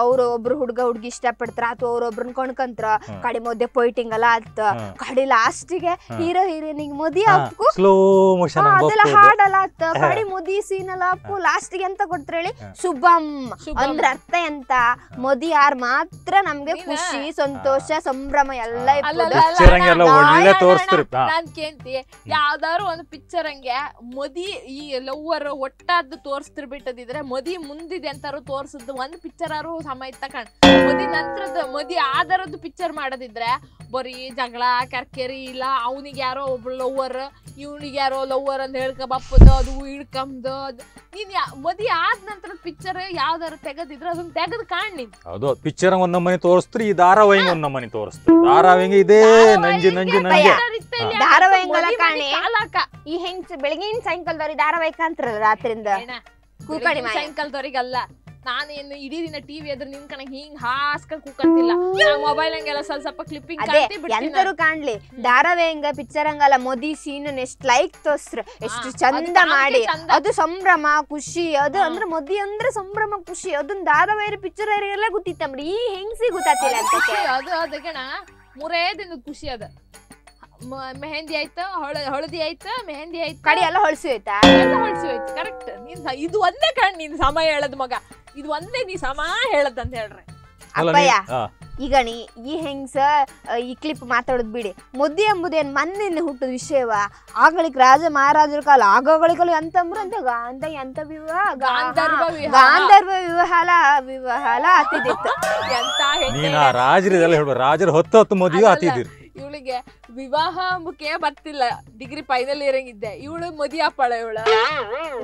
ಅವ್ರು ಒಬ್ರು ಹುಡ್ಗ ಹುಡ್ಗಿ ಇಷ್ಟಪಡ್ತಾರ ಅಥವಾ ಅವ್ರೊಬ್ರನ್ನ ಕೊಣ್ಕಂತ್ರ ಕೊಂಡ್ಕಂತ್ರ ಕಡೆ ಮದ್ಯ ಪೊಯ್ಟಿಂಗ್ ಎಲ್ಲ ಆತ ಕಡಿ ಲಾಸ್ಟಿಗೆ ಹಾ. ಹೀರೋ ಹೀರೋನಿಗ್ ಮದಿ ಹಾಕು ಸ್ಲೋ ಮೋಷನ್ ಅದೆಲ್ಲ ಹಾಡಲ್ಲ ಆತ ಕಡೆ ಮುದಿ ಸೀನ್ ಎಲ್ಲ ಹಾಕು ಲಾಸ್ಟಿಗೆ ಎಂತ ಕೊಡ್ತಾರೆ ಹೇಳಿ ಹಾ. ಶುಭಂ. ಅಂದ್ರ ಅರ್ಥ ಎಂತ ಮದಿ ಯಾರ್ ಮಾತ್ರ ನಮ್ಗೆ ಖುಷಿ ಸಂತೋಷ ಸಂಭ್ರಮ ಎಲ್ಲ. ಅಲ್ಲ. ಅಲ್ಲ, ಅಲ್ಲ, ಒಳ್ಳೆ ಅಲ್ಲ, ತೋರಿಸ್ತಾರೆ ಹಾ. ನಾನ್ ಕೇಂತಿ ಯಾವ್ದಾದ್ರು ಒಂದು ಪಿಕ್ಚರ್ ಹಂಗೆ ಮದಿ ಈ ಲವ್ವರ್ ಒಟ್ಟಾದ್ದು ತೋರಿಸ್ತಿರ್ ಬಿಟ್ಟದಿದ್ರೆ ಮದಿ ಮುಂದಿದೆ ಅಂತಾರು ತೋರ್ಸದ್ದು ಒಂದ್ ಪಿಕ್ಚರ್ ಆರು ಸಮಯ ತಕೊಂಡ್ ಮದಿ ನಂತರದ ಮದಿ ಆದರದ್ದು ಪಿಕ್ಚರ್ ಮಾಡೋದಿದ್ರೆ ಬರೀ ಜಗಳ, ಕರ್ಕೆರಿ ಇಲ್ಲ, ಅವನಿಗೆ ಯಾರೋ ಒಬ್ಳು ಲವ್ವರ್ ಇವನಿಗೆ ಯಾರೋ ಲವ್ವರ್ ಅಂತ ಹೇಳ್ಕೊಬಪ್ಪದ ಅದು ಅದು. ನೀನ್ ಯಾ ಮದಿ ಆದ ಪಿಕ್ಚರ್ ಯಾವ್ದಾರು ತೆಗೆದಿದ್ರೆ ಅದನ್ನ ತೆಗೆದು ಕಾಣ್ ನೀನ್. ಅದು ಪಿಕ್ಚರ್ ಒಂದ್ ಮನೆ ತೋರಿಸ್ತ್ರಿ ಈ ಧಾರಾವಾಹಿ ಒಂದ್ ನಮ್ಮನೆ ತೋರಿಸ್ತಾರೆ. ಧಾರಾವಾಹಿ ಇದೇ ನಂಜಿ ನಂಜಿ ನಂಜಿ. ಮಾಡಿ ಕಾಣಿ. ಕಾಲಾಕ. ಈ ಹೆಂಚ ಬೆಳಗಿನ ಸಾಯಂಕಾಲದವ್ರಿಗೆ ಧಾರಾವಾಹಿ ಕಾಣ್ತಾರ ರಾತ್ರಿಂದ ಸಾಯಂಕಾಲದವ್ರಿಗೆ ಕೂಕಣಿ. ಸಾಯಂಕಾಲದವರಿಗಲ್ಲ. ನಾನೇನು ಇಡೀ ದಿನ ಟಿವಿ ಎದುರು ಕಣಕ್ ಹಿಂಗ್ ಹಾಸ್ಕೊಂಡ್ ಕೂಕಂತಿಲ್ಲ. ಮೊಬೈಲ್ ಹಂಗೆಲ್ಲ ಸ್ವಲ್ಪ ಸ್ವಲ್ಪ ಕ್ಲಿಪ್ಪಿಂಗ್ ಎಂತರು ಕಾಣ್ಲಿ. ಧಾರಾವಾಹಿ ಹಂಗ ಪಿಕ್ಚರ್ ಹಂಗಲ್ಲ ಮೋದಿ ಸೀನ್ ಎಷ್ಟ್ ಲೈಕ್ ತೋರ್ಸ್ರ. ಎಷ್ಟು ಚಂದ ಮಾಡಿ. ಅದು ಸಂಭ್ರಮ ಖುಷಿ ಅದು. ಅಂದ್ರೆ ಮೋದಿ ಅಂದ್ರೆ ಸಂಭ್ರಮ ಖುಷಿ. ಅದನ್ನ ಧಾರಾವಾಹಿ ಪಿಕ್ಚರ್ ಎಲ್ಲ ಗೊತ್ತಿತ್ತಂಬ್ರಿ. ಈ ಹೆಂಗ್ಸಿ ಗೊತ್ತಾತಿಲ್ಲ ಅದು ಅದಕ್ಕೆ ಮೂರೇ ದಿನದ ಖುಷಿ ಅದ. ಮೆಹಂದಿ ಆಯ್ತು? ಹೊಳ ಹಳದಿ ಆಯ್ತು? ಮೆಹಂದಿ ಆಯ್ತು? ಕಡೆ ಎಲ್ಲ ಹೊಳ್ಸಿ ಹೋಯ್ತಾ? ಎಲ್ಲ ಹೊಳ್ಸಿ ಹೋಯ್ತು ಕರೆಕ್ಟ್ ನೀನ್ ಇದು ಒಂದೇ ಕಣ್ ನೀನ್ ಸಮ ಹೇಳದ್ ಮಗ. ಇದು ಒಂದೇ ನೀ ಸಮ ಹೇಳದ್ ಅಂತ ಹೇಳ್ರಿ. ಅಪ್ಪಯ್ಯ ಈಗ ನೀ ಈ ಹೆಂಗ್ಸ ಈ ಕ್ಲಿಪ್ ಮಾತಾಡೋದ್ ಬಿಡಿ. ಮುದ್ದೆ ಎಂಬುದೇನ್ ಮನ್ನಿನ ಹುಟ್ಟದ ವಿಷಯವ. ಆಗಳಿಕ್ ರಾಜ ಮಹಾರಾಜರ ಕಾಲ ಆಗಳಿಗಲು ಎಂತಂಬ್ರು ಅಂತ ಗಾಂಧ ಎಂತ ವಿವಾಹ ಗಾಂಧರ್ವ. ಗಾಂಧರ್ವ ವಿವಾಹ ವಿವಾಹ ಅತಿದಿತ್ತು ಎಂತ ರಾಜರು ರಾಜರ ಹೊತ್ತು ರಾಜರು ಹತ್ತು ಹತ್ತು ಮದುವೆ ಆತಿದ್ದೀರಿ ಇವಳಿಗೆ ವಿವಾಹ ಮುಖೇ ಬರ್ತಿಲ್ಲ. ಡಿಗ್ರಿ ಫೈನಲ್ ಇರಂಗಿದ್ದೆ ಇದ್ದೆ ಇವಳು ಮದಿ ಅಪ್ಪಳ ಇವಳು.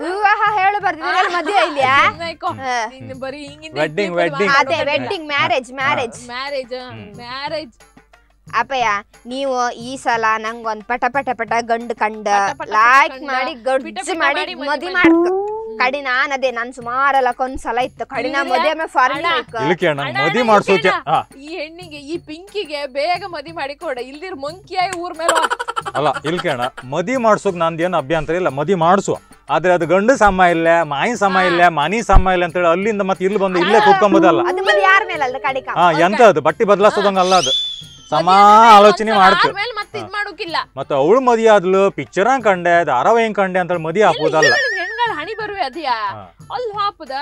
ವಿವಾಹ ಹೇಳು ಬರ್ತಿದ್ರೆ ಮದುವೆ ಇಲ್ಯಾ ಬರಿ ಬರೀ ಹಿಂಗಿಂದ Wedding, wedding. ಅದೇ wedding marriage marriage marriage. Marriage ಅಪ್ಪಯ್ಯ ನೀವು ಈ ಸಲ ನಂಗೊಂದ್ ಪಟ ಪಟ ಪಟ ಗಂಡು ಕಂಡ ಲೈಕ್ ಮಾಡಿ ಗಡ್ಜಿ ಮಾಡಿ ಮದಿ ಮಾಡ್ಕ. ಕಡಿ ನಾನ್ ಅದೇ ನನ್ ಸುಮಾರಲ್ಲ ಒಂದ್ಸಲ ಇತ್ತು. ಕಡಿನ ಇಲ್ರಿ, ಮದುವೆ ಅಣ್ಣ. ಇಲ್ಲಕ್ಕೆ ಮದಿ ಮಾಡ್ಸೋಕೆ? ಈ ಹೆಣ್ಣಿಗೆ ಈ ಪಿಂಕಿಗೆ ಬೇಗ ಮದಿ ಮಾಡಿ ಕೊಡ. ಇಲ್ದಿರ್ ಮಂಕಿಯಾಗಿ ಊರ್ ಮೇಲೆ. ಅಲ್ಲ ಇಲ್ಕೆ ಅಣ್ಣ ಮದಿ ಮಾಡ್ಸೋಕ್ ನಂದೇನು ಅಭ್ಯಂತರ ಇಲ್ಲ. ಮದಿ ಮಾಡ್ಸು. ಆದ್ರೆ ಅದು ಗಂಡು ಸಮ ಇಲ್ಲ ಮಾಯಿ ಸಮ ಇಲ್ಲ ಮನಿ ಸಮ ಇಲ್ಲ ಅಂತ ಹೇಳಿ ಅಲ್ಲಿಂದ ಮತ್ತೆ ಇಲ್ಲಿ ಬಂದು ಇಲ್ಲೇ ಕೂತ್ಕೊಂಬೋದಲ್ಲ. ಅದು ಮದಿ ಯಾರ ಮೇಲೆ ಅಲ್ಲ ಕಡಿಕ? ಹಾ ಎಂತ ಅದು? ಬಟ್ಟಿ ಬದಲಾಸೋದಂಗ ಅಲ್ಲ ಅದು. ಸಮ ಆಲೋಚನೆ ಒಂದ್ಸಲ ಮಾಡ್ತು ಆದ್ಮೇಲೆ ಮತ್ತೆ ಇದ್ ಮಾಡೋಕಿಲ್ಲ. ಮತ್ತೆ ಅವಳು ಮದಿ ಆದ್ಲು ಪಿಕ್ಚರ್ ಕಂಡೆ ಧಾರಾವಾಹಿ ಕಂಡೆ ಅಂತ ಮದಿ ಹಾಕೋದಲ್ಲ ಅದಿಯಾ. ಅಲ್ಲಿ ಹಾಪದ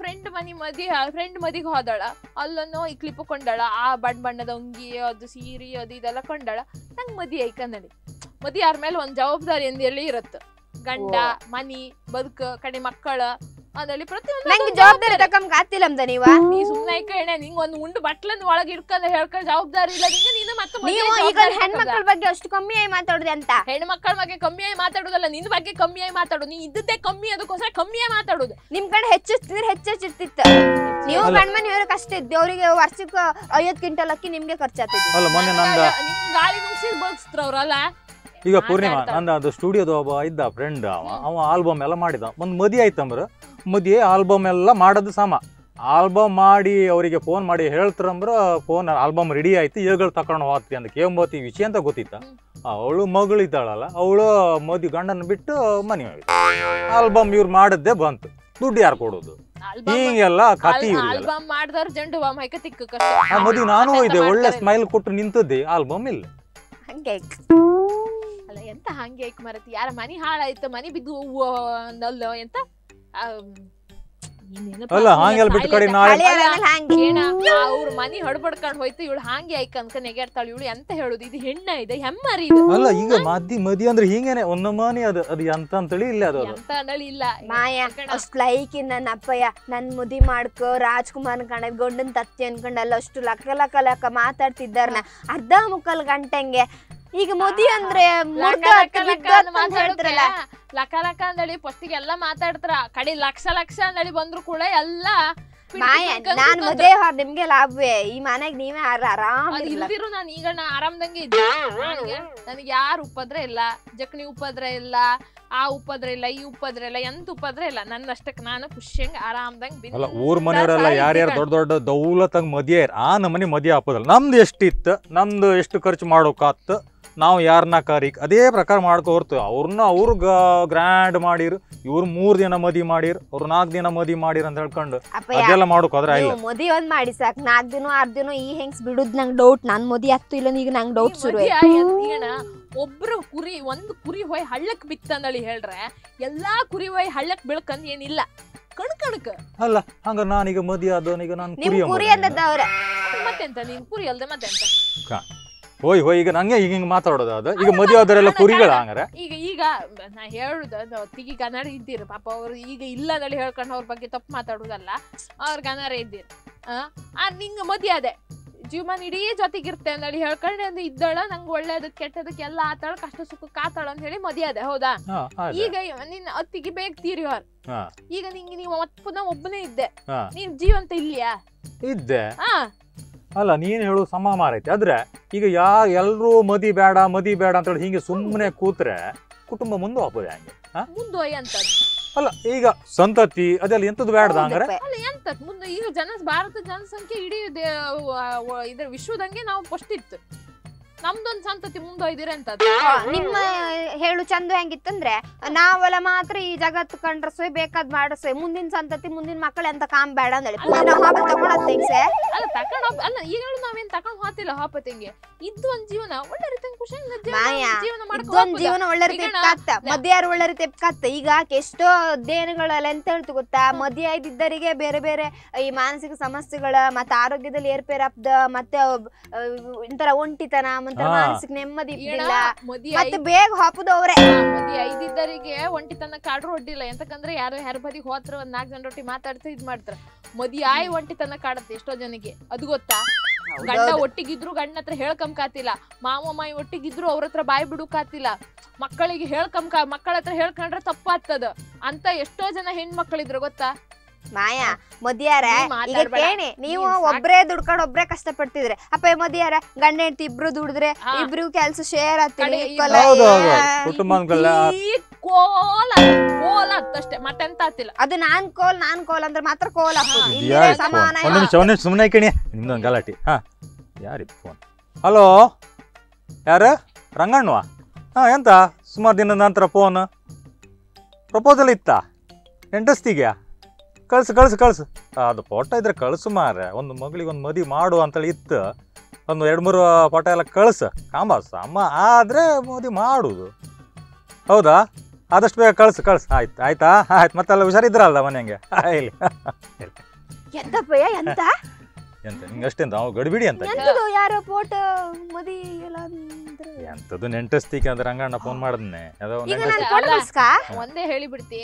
ಫ್ರೆಂಡ್ ಮನಿ ಮದಿ ಫ್ರೆಂಡ್ ಮದಿಗೆ ಹೋದಳ. ಅಲ್ಲೊಂದು ಈ ಕ್ಲಿಪ್ ಕೊಂಡಳ ಆ ಬಣ್ಣ ಬಣ್ಣದ ಅಂಗಿ ಅದು ಸೀರಿ ಅದು ಇದೆಲ್ಲ ಕೊಂಡಳ. ನಂಗ್ ಮದಿ ಐಕಂದಳಿ ಮದಿ ಯಾರ ಮೇಲೆ ಒಂದ್ ಜವಾಬ್ದಾರಿ ಅಂದೇಳಿ ಇರತ್ತ ಗಂಡ ಮನಿ ಬದುಕ ಕಡೆ ಮಕ್ಕಳ ಅದ್ರಲ್ಲಿ ಪ್ರತಿಯೊಂದು ನಂಗೆ ಜವಾಬ್ದಾರಿ ತಕೊಂಡ್ ಕಾತಿಲ್ಲ ಅಂದ ನೀವ? ನೀ ಸುಮ್ನೆ ಐಕ ನಿಂಗ ನಿಂಗ್ ಒಂದ್ ಉಂಡು ಬಟ್ಲನ್ ಒಳಗ್ ಇಡ್ಕೊಂಡ್ ಹೇಳ್ಕೊಂಡ್ ಜವಾಬ್ದಾರಿ ಇಲ್ಲ ನಿಂಗೆ ನೀನು ಮತ್ತೆ ನೀವು ಈಗ ಹೆಣ್ಮಕ್ಳ ಬಗ್ಗೆ ಅಷ್ಟು ಕಮ್ಮಿ ಆಗಿ ಮಾತಾಡುದೆ ಅಂತ. ಹೆಣ್ಮಕ್ಳ ಬಗ್ಗೆ ಕಮ್ಮಿಯಾಗಿ ಮಾತಾಡೋದಲ್ಲ ನಿನ್ ಬಗ್ಗೆ ಕಮ್ಮಿಯಾಗಿ ಮಾತಾಡೋದು ನೀ ಇದ್ದದ್ದೇ ಕಮ್ಮಿ ಅದಕ್ಕೋಸ್ಕರ ಕಮ್ಮಿಯೇ ಮಾತಾಡೋದು. ನಿಮ್ ಕಡೆ ಹೆಚ್ಚಿಸ್ತಿದ್ರೆ ಹೆಚ್ಚೆಚ್ಚಿರ್ತಿತ್ತು ನೀವು ಅಲ್ಲ. ಗಂಡ್ಮನೆಯವ್ರ ಕಷ್ಟ ಇದ್ದು ಅವ್ರಿಗೆ ವರ್ಷಕ್ಕೆ ಐವತ್ ಕ್ವಿಂಟಲ್ ಅಕ್ಕಿ ನಿಮ್ಗೆ ಖರ್ಚಾಗ್ತದೆ ಅಲ್ಲ ಮೊನ್ನೆ ನಂದ ಗಾಳಿ ಮುಗಿಸಿ ಬಗ್ಸ್ತ್ರ ಅವ್ರಲ್ಲ ಈಗ ಪೂರ್ಣಿಮಾ. ನಂದು ಅದು ಸ್ಟುಡಿಯೋದ ಒಬ್ಬ ಇದ್ದ ಫ್ರೆಂಡ್ ಅವ ಅವ ಆಲ್ಬಮ್ ಎಲ್ಲ ಮಾಡಿದ. ಒಂದು ಮದಿ ಆಯ್ತಂಬ್ರ. ಮದಿ ಆಲ್ಬಮ್ ಎಲ್ಲ ಮಾಡೋದು ಸಮ. ಆಲ್ಬಮ್ ಮಾಡಿ ಅವರಿಗೆ ಫೋನ್ ಮಾಡಿ ಹೇಳ್ತಾರಂದ್ರೆ ಫೋನ್ ಆಲ್ಬಮ್ ರೆಡಿ ಆಯ್ತು ಏಗಳು ತಕೊಂಡು ಹೋಗ್ತಿ ಅಂತ ಕೇಂಬೋತಿ ವಿಷಯ ಅಂತ ಗೊತ್ತಿತ್ತ. ಅವಳು ಮಗಳಿದ್ದಾಳಲ್ಲ ಅವಳು ಮದಿ ಗಂಡನ ಬಿಟ್ಟು ಮನೆ ಆಲ್ಬಮ್ ಇವ್ರು ಮಾಡದ್ದೇ ಬಂತು ದುಡ್ಡು ಯಾರು ಕೊಡೋದು? ಹಿಂಗೆಲ್ಲ ಕತಿ ಆ ಮದಿ ನಾನು ಇದೆ ಒಳ್ಳೆ ಸ್ಮೈಲ್ ಕೊಟ್ಟು ನಿಂತದ್ದೆ ಆಲ್ಬಮ್ ಇಲ್ಲ. ಅಲ್ಲ ಎಂತ ಹಂಗೆ ಮರತಿ ಯಾರ ಮನಿ ಹಾಳಾಯ್ತು ಮನಿ ಬಿದ್ದು ಅಂದಲ್ಲೋ ಎಂತ? ಅಲ್ಲ ಹಾಂಗೆಲ್ಲ ಬಿಟ್ಟು ಕಡೆ. ನಾಳೆ ಅವ್ರ ಮನಿ ಹೊಡ್ಬಡ್ಕೊಂಡ್ ಹೋಯ್ತು ಇವಳು ಹಾಂಗೆ ಐಕನ್ಕ ಅನ್ಕ ನೆಗೆಡ್ತಾಳ ಇವಳು ಎಂತ ಹೇಳುದು? ಇದು ಹೆಣ್ಣ ಇದೆ ಹೆಮ್ಮರಿ ಇದು. ಅಲ್ಲ ಈಗ ಮದಿ ಮದಿ ಅಂದ್ರೆ ಹಿಂಗೇನೆ ಒಂದು ಮನಿ ಅದು ಅದು ಎಂತ ಅಂತೇಳಿ ಇಲ್ಲ ಅದು ಅಂತ ಎಂತ ನಳಿ ಇಲ್ಲ. ಮಾಯ? ಅಷ್ಟ್ ಲೈಕ್ ನನ್ನ ಅಪ್ಪಯ್ಯ ನನ್ ಮುದಿ ಮಾಡ್ಕೋ ರಾಜ್ಕುಮಾರ್ ಕಣದ್ ಗಂಡನ್ ತತ್ತಿ ಅನ್ಕೊಂಡಲ್ಲ ಅಷ್ಟು ಲಕ್ಕ ಲಕ್ಕ ಲಕ್ಕ ಮಾತಾಡ್ತಿದ್ದಾರನ. ಅರ್ಧ ಮುಕ್ಕಲ್ ಗಂಟೆಂಗೆ ಈಗ ಮೋದಿ ಅಂದ್ರೆ ಲಕ ಮುರ್ದು ಲಕ ಲಕ ಅಂದಳಿ ಫಸ್ಟಿಗೆ ಎಲ್ಲ ಮಾತಾಡ್ತಾರ. ಕಡಿ ಲಕ್ಷ ಲಕ್ಷ ಅಂದಳಿ ಬಂದ್ರು ಕೂಡ ಎಲ್ಲಾ ನಾನ್. ಮದ್ವೆ ಹೊರ ನಿಮ್ಗೆ ಲಾಭವೇ? ಈ ಮನೆಗ್ ನೀವೇ ಆರ- ಆರಾಮ್. ಇಲ್ದಿರು ನಾನು ಈಗ ನಾ ಆರಾಮ್ದಂಗೆ ಇದ್ದೆ. ನನಗೆ ಯಾರು ಉಪದ್ರ ಇಲ್ಲ. ಜಕ್ಣಿ ಉಪದ್ರ ಇಲ್ಲ. ಆ ಉಪದ್ರ ಇಲ್ಲ ಈ ಉಪದ್ರ ಇಲ್ಲ ಎಂತ ಉಪದ್ರ ಇಲ್ಲ. ನನ್ನಷ್ಟಕ್ಕೆ ನಾನು ಖುಷಿಯಂಗ್ ಆರಾಮ್ದಂಗ್ ಅಲ್ಲ ಊರ್ ಮನೆಯವರೆಲ್ಲ ಯಾರ್ಯಾರು ದೊಡ್ಡ ದೊಡ್ಡ ದೌಲತಂಗ್ ಮದ್ಯ ಆ ನಮ್ಮನೆ ಮದ್ಯ ಹಾಕೋದಲ್ಲ. ನಮ್ದು ಎಷ್ಟಿತ್ತು ನಮ್ದು ಎಷ್ಟು ಖರ್ಚು ಮಾಡೋಕಾತ್ತು ನಾವು ಯಾರನ್ನ ಕರಿ ಅದೇ ಪ್ರಕಾರ ಮಾಡ್ಕೊ ಹೊರ್ತು. ಅವ್ರನ್ನ ಅವ್ರು ಗ್ರ್ಯಾಂಡ್ ಮಾಡಿರು ಇವ್ರು ಮೂರ್ ದಿನ ಮದಿ ಮಾಡಿರ್ ಅವ್ರು ನಾಲ್ಕು ದಿನ ಮದಿ ಮಾಡಿರ್ ಅಂತ ಹೇಳ್ಕೊಂಡು ಅದೆಲ್ಲ ಮಾಡೋಕೋದ್ರೆ ಇಲ್ಲ. ಮದಿ ಒಂದ್ ಮಾಡಿ ಸಾಕ್. ನಾಲ್ಕ್ ದಿನ ಆರ್ ದಿನ ಈ ಹೆಂಗ್ಸ್ ಬಿಡುದ್ ನಂಗೆ ಡೌಟ್ ನನ್ ಮದಿ ಹತ್ತು ಇಲ್ಲ ಈಗ ನಂಗೆ ಡೌಟ್ ಶುರು ಒಬ್ರು ಕುರಿ ಒಂದು ಕುರಿ ಹೊಯ್ ಹಳ್ಳಕ್ ಬಿತ್ತಂದಳಿ ಹೇಳ್ರೆ ಎಲ್ಲಾ ಕುರಿ ಹೊಯ್ ಹಳ್ಳಕ್ ಬೆಳ್ಕಂದ್ ಏನಿಲ್ಲ. ಕಣ್ ಕಣಕ್. ಅಲ್ಲ ಹಂಗ ನಾನೀಗ ಮದಿ ಆದವನೀಗ ನಾನು ಕುರಿ ಕುರಿ ಅಂದದ್ದ ಅವ್ರ ಮತ್ತೆಂತ ನೀನ್ ಕುರಿ ಅಲ್ದೆ ಮತ್ತೆಂತ? ಹೋಯ್ ಹೋಯ್ ಈಗ ನಂಗೆ ಈಗ ಹಿಂಗ್ ಮಾತಾಡೋದು ಅದು. ಈಗ ಮದುವೆ ಆದರೆಲ್ಲ ಕುರಿಗಳ ಹಂಗಾರೆ? ಈಗ ಈಗ ನಾ ಹೇಳುದ ಹೊತ್ತಿಗೆ ಕನ್ನಡ ಇದ್ದೀರ ಪಾಪ ಅವ್ರು ಈಗ ಇಲ್ಲ ನಳಿ ಹೇಳ್ಕೊಂಡು ಅವ್ರ ಬಗ್ಗೆ ತಪ್ಪು ಮಾತಾಡುದಲ್ಲ ಅವ್ರ ಕನ್ನಡ ಇದ್ದೀರಿ. ಆ ನಿಂಗ ಮದುವೆ ಅದೇ ಜೀವನ ಇಡೀ ಜೊತೆಗಿರ್ತೆ ಅಂದೇಳಿ ಹೇಳ್ಕೊಂಡು ಅಂದ್ರೆ ಇದ್ದಾಳ ನಂಗೆ ಒಳ್ಳೇದಕ್ಕೆ ಕೆಟ್ಟದಕ್ಕೆ ಎಲ್ಲ ಆತಾಳ ಕಷ್ಟ ಸುಖ ಕಾತಾಳ ಅಂತ ಹೇಳಿ ಮದಿ ಅದೇ ಹೌದಾ? ಈಗ ನಿನ್ನ ಅತ್ತಿಗೆ ಬೇಗ ತೀರಿ ಅವ್ರ. ಈಗ ನಿಂಗೆ ನೀವು ಪುನಃ ಒಬ್ಬನೇ ಇದ್ದೆ. ನೀನ್ ಜೀವಂತ ಇಲ್ಲಿಯಾ? ಇದ್ದೆ. ಹಾ ಅಲ್ಲ ನೀನು ಹೇಳು ಸಮ ಮಾರೈತೆ ಆದ್ರೆ ಈಗ ಯಾ ಎಲ್ಲರೂ ಮದಿ ಬೇಡ ಮದಿ ಬೇಡ ಅಂತ ಹೇಳಿ ಹಿಂಗೆ ಸುಮ್ಮನೆ ಕೂತ್ರೆ ಕುಟುಂಬ ಮುಂದೆ ಹೋಗ್ಬೋದು ಹಂಗೆ ಅಲ್ಲ ಈಗ ಸಂತತಿ ಅದೆಲ್ಲ ಎಂತದ್ದು ಬೇಡ ಅಂದ್ರೆ ಮುಂದೆ ಈಗ ಜನ ಭಾರತ ಜನಸಂಖ್ಯೆ ಇಡೀ ಇದ್ರ ವಿಶ್ವದಂಗೆ ನಾವು ಫಸ್ಟ್ ಇತ್ತು ನಮ್ದೊಂದ್ ಸಂತತಿ ಮುಂದೊಯ್ದಿರ ಅಂತ. ನಿಮ್ಮ ಹೇಳು ಚಂದ ಹೆಂಗಿತ್ತಂದ್ರೆ ನಾವೆಲ್ಲ ಮಾತ್ರ ಈ ಜಗತ್ತು ಕಂಡ್ರಸೋಯ್ ಬೇಕಾದ್ ಮಾಡಸೋಯ್ ಮುಂದಿನ ಸಂತತಿ ಮುಂದಿನ ಮಕ್ಕಳು ಅಂತ ಕಾಮ್ ಬೇಡ ಅಂತ ಹೇಳಿ. ನಾವು ಹಾಪ ತಗೊಳತ್ತೆ ಹೆಂಗ್ಸೆ ಅಲ್ಲ ತಕೊಂಡ್ ಅಲ್ಲ ಈಗ ಹೇಳು ನಾವೇನ್ ತಕೊಂಡ್ ಹೋತಿಲ್ಲ ಹಾಪತಿಂಗೆ ಇದು ಒಂದ್ ಜೀವನ ಒಳ್ಳೆ ರೀತಿ ಖುಷಿಯಿಂದ ಜೀವನ- ಇದೊಂದ್ ಜೀವನ ಒಳ್ಳೆ ರೀತಿ ಈಗ ಕಾತ್ತ ಮದ್ಯಾರು ಒಳ್ಳೆ ರೀತಿ ಕಾತ್ತ ಈಗ ಎಷ್ಟೋ ಅಧ್ಯಯನಗಳೆಲ್ಲ ಎಂತ ಹೇಳ್ತು ಗೊತ್ತಾ? ಮದ್ಯ ಇದ್ದಿದ್ದರಿಗೆ ಬೇರೆ ಬೇರೆ ಈ ಮಾನಸಿಕ ಸಮಸ್ಯೆಗಳ ಮತ್ತೆ ಆರೋಗ್ಯದಲ್ಲಿ ಏರ್ಪೇರಾಪ್ದ ಮತ್ತೆ ಇಂತರ ಒಂಟಿತನ ಹಾ. ಮಾನಸಿಕ ನೆಮ್ಮದಿ ಇದ್ದಿಲ್ಲ ಮದಿ ಮತ್ತೆ ಬೇಗ ಹಾಪುದು ಅವರೇ. ಮದಿ ಐದಿದ್ದರಿಗೆ ಒಂಟಿತನ ಕಾಡ್ರು ಹೊಡ್ಡಿಲ್ಲ ಎಂತಕಂದ್ರೆ ಯಾರು ಯಾರ ಬದಿ ಹೋತ್ರ ಒಂದ್ ನಾಲ್ಕು ಜನ ರೊಟ್ಟಿ ಮಾತಾಡ್ತಾ ಇದ್ ಮಾಡ್ತಾರ. ಮದಿ ಆಯ್ ಒಂಟಿತನ ಕಾಡತ್ತೆ ಎಷ್ಟೋ ಜನಕ್ಕೆ. ಅದು ಗೊತ್ತಾ? ಗಂಡ ಒಟ್ಟಿಗಿದ್ರು ಗಂಡ ಹತ್ರ ಹೇಳ್ಕಂಕಾತಿಲ್ಲ ಮಾವ ಮಾಯಿ ಒಟ್ಟಿಗಿದ್ರು ಅವ್ರ ಹತ್ರ ಬಾಯಿ ಬಿಡುಕಾತಿಲ್ಲ ಮಕ್ಕಳಿಗೆ ಹೇಳ್ಕಂಕ ಮಕ್ಕಳ ಹತ್ರ ಹೇಳ್ಕೊಂಡ್ರೆ ತಪ್ಪಾಗ್ತದ. ಅಂತ ಎಷ್ಟೋ ಜನ ಹೆಣ್ಮಕ್ಳಿದ್ರು ಗೊತ್ತಾ? ಮಾಯಾ ಮದ್ಯಾರ ಈಗ ಕೇಳಿ ನೀವು ಒಬ್ರೇ ದುಡ್ಕೊಂಡು ಒಬ್ರೇ ಕಷ್ಟ ಪಡ್ತಿದ್ರೆ ಅಪ್ಪ ಮದ್ಯಾರ ಗಂಡ ಹೆಂಡತಿ ಇಬ್ರು ದುಡಿದ್ರೆ ಇಬ್ರು ಕೆಲ್ಸ ಶೇರ್ ಈ ಕೋಲ ಕೋಲ ಅಷ್ಟೇ ಮತ್ತೆಂತ ಆತಿಲ್ಲ ಅದು ನಾನ್ ಕೋಲ್ ನಾನ್ ಕೋಲ್ ಅಂದ್ರೆ ಮಾತ್ರ ಕೋಲ್ ಸಮಾನ ಸುಮ್ಮನೆ ಕೇಳಿ ನಿಮ್ದೊಂದು ಗಲಾಟೆ. ಹಾ. ಯಾರಿ ಫೋನ್ ಹಲೋ ಯಾರು? ರಂಗಣ್ಣವಾ? ಹಾ ಎಂತ? ಸುಮಾರು ದಿನದ ನಂತರ ಫೋನ್ ಪ್ರಪೋಸಲ್ ಇತ್ತಾ? ಎಂಟಸ್ತಿಗ್ಯಾ ಕಳ್ಸು ಕಳ್ಸು ಕಳ್ಸು. ಆ, ಅದು ಫೋಟೋ ಇದ್ರೆ ಕಳ್ಸು ಮಾರೆ ಒಂದು ಮಗಳಿಗೆ ಒಂದು ಮದುವೆ ಮಾಡು ಅಂತೇಳಿ ಇತ್ತು. ಒಂದು ಎರಡು ಮೂರು ಫೋಟೋ ಎಲ್ಲ ಕಳ್ಸು. ಕಾಂಬ ಸಮ ಆದರೆ ಮದುವೆ ಮಾಡುದು. ಹೌದಾ? ಆದಷ್ಟು ಬೇಗ ಕಳ್ಸು ಕಳ್ಸು. ಆಯ್ತು ಆಯ್ತಾ? ಆಯ್ತು ಮತ್ತೆಲ್ಲ ಹುಷಾರಿದ್ರಲ್ಲ ಮನೆಗೆ? ಇಲ್ಲಿ. ಎಂತ? ಎಂತ? ನಿಂಗೆ ಅಷ್ಟೇ ನಾವು ಗಡಿಬಿಡಿ ಅಂತ. ಎಂತದು? ಯಾರೋ ಫೋಟೋ ಮದಿ ಎಲ್ಲ ಅಂದ್ರೆ? ಎಂತದು ನೆಂಟಸ್ತಿಕೆ ಅಂದ್ರೆ ರಂಗಣ್ಣ ಫೋನ್ ಮಾಡಿದ್ನೆ. ಅದೋ ಈಗ ನಾನು ಫೋಟೋ ಒಂದೇ ಹೇಳಿ ಬಿಡ್ತಿ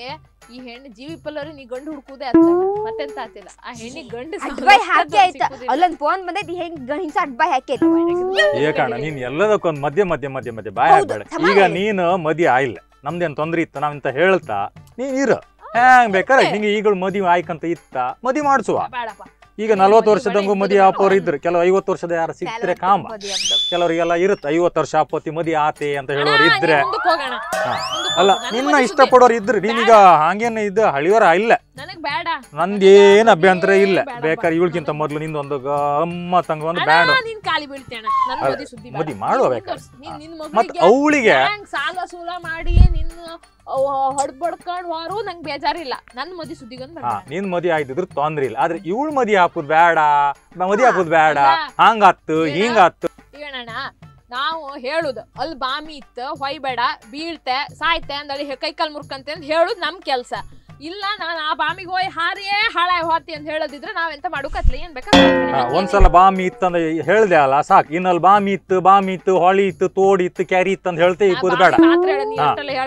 ಈ ಹೆಣ್ಣು ಜೀವಿ ಪಲ್ಲರು ನೀ ಗಂಡು ಹುಡುಕುದೇ ಅಂತ ಮತ್ತೆಂತ ಆತಿಲ್ಲ ಆ ಹೆಣ್ಣಿಗೆ ಗಂಡು ಅಡ್ಬಾಯ್ ಹಾಕಿ ಆಯ್ತಾ. ಅಲ್ಲೊಂದು ಫೋನ್ ಬಂದೈತಿ ಹೆಂಗ್ ಗಣಿಸ ಅಡ್ಬಾಯ್ ಹಾಕೈತಿ ಏಕಣ್ಣ ನೀನ್ ಎಲ್ಲದಕ್ಕೊಂದು ಮಧ್ಯ ಮಧ್ಯ ಮಧ್ಯ ಮಧ್ಯ ಬಾಯ್ ಹಾಕ್ಬೇಡ. ಈಗ. ನೀನು ಮದಿ ಆಯಿಲ್ಲ ನಮ್ದೇನ್ ತೊಂದ್ರೆ ಇತ್ತು? ನಾವಿಂತ ಹೇಳ್ತಾ ನೀನ್ ಇರು. ಹೆಂಗ್ ಬೇಕಾರೆ ನಿಂಗೆ ಈಗಳು ಮದಿ ಆಯ್ಕಂತ ಇತ್ತ. ಮದಿ ಮಾಡಿಸುವ. ಬೇಡಪ್ಪ. ಈಗ ನಲ್ವತ್ತು ವರ್ಷದಂಗು ಮದಿ ಆಪೋರು ಇದ್ರು. ಕೆಲವು ಐವತ್ತು ವರ್ಷದ ಯಾರು ಸಿಕ್ತರೆ ಕಾಮ. ಕೆಲವರಿಗೆಲ್ಲ ಇರುತ್ತೆ. ಐವತ್ತು ವರ್ಷ ಆಪೋತಿ ಮದಿ ಆತೆ ಅಂತ ಹೇಳೋರು ಇದ್ರೆ. ಅಲ್ಲ ನಿನ್ನ ಇಷ್ಟಪಡೋರು ಇದ್ರು ನೀನೀಗ ಹಂಗೇನು ಇದ್ದ ಹಳಿಯೋರ ಇಲ್ಲ. ನಂದೇನು ಅಭ್ಯಂತರ ಇಲ್ಲ. ಬೇಕಾದ್ರೆ. ಇವಳಿಗಿಂತ ಮೊದ್ಲು ನಿಂದೊಂದು ಅಮ್ಮ ತಂಗ ಒಂದು ಬ್ಯಾಂಡ್. ಮದಿ. ಮಾಡುವ ಮತ್ತೆ ಬೇಕಾದ್ರೆ. ಮತ್ ಅವಳಿಗೆ? ಸಾಲ ಸೂಲ ಮಾಡಿ ನಿನ್ನ ಹೊಡ್ಬಡ್ಕೊಂಡ್ ನಂಗ್ ಬೇಜಾರಿಲ್ಲ. ನನ್ ಮದಿ ಸುದ್ದಿಗೊಂದು ನಿನ್ ಮದಿ ಆಯ್ತಿದ್ರು ತೊಂದ್ರೆ ಇಲ್ಲ. ಆದ್ರೆ ಇವಳು ಮದಿ ಹಾಕುದ್ ಬೇಡ ಮದಿ ಹಾಕುದ್ ಬೇಡ. ಹಂಗಾತ್ತು? ಹಿಂಗಾತ್ತು ಈಗಣ್ಣ ನಾವು ಹೇಳುದು ಅಲ್ಲಿ ಬಾಮಿ ಇತ್ತು ಹೊಯ್ಬೇಡ ಬೀಳ್ತೆ ಸಾಯ್ತೆ ಅಂದಳಿ ಕೈ ಕಾಲ್ ಮುರ್ಕಂತೆ ಅಂತ ಹೇಳುದು ನಮ್ ಕೆಲ್ಸ ಇಲ್ಲ ನಾನು ಆ ಬಾಮಿಗೆ ಹೋಯ್ ಹಾರಿಯೇ ಹಾಳಾಯ್ ಹೋತಿ ಅಂತ ಹೇಳೋದಿದ್ರೆ ನಾವೆಂತ ಮಾಡೋಕತ್ಲಿ ಏನ್ ಬೇಕಾದ್ರೆ. ಒಂದ್ಸಲ ಬಾಮಿ ಇತ್ತಂದ ಹೇಳ್ದೆ ಅಲ್ಲ ಸಾಕು. ಇನ್ನಲ್ಲಿ ಬಾಮಿ ಇತ್ತು ಬಾಮಿ ಇತ್ತು ಹೊಳಿ ಇತ್ತು ತೋಡಿ ಇತ್ತು ಕ್ಯಾರಿ ಇತ್ತು ಅಂತ ಹೇಳ್ತೆ ಬಾಮಿ ಬೇಡ.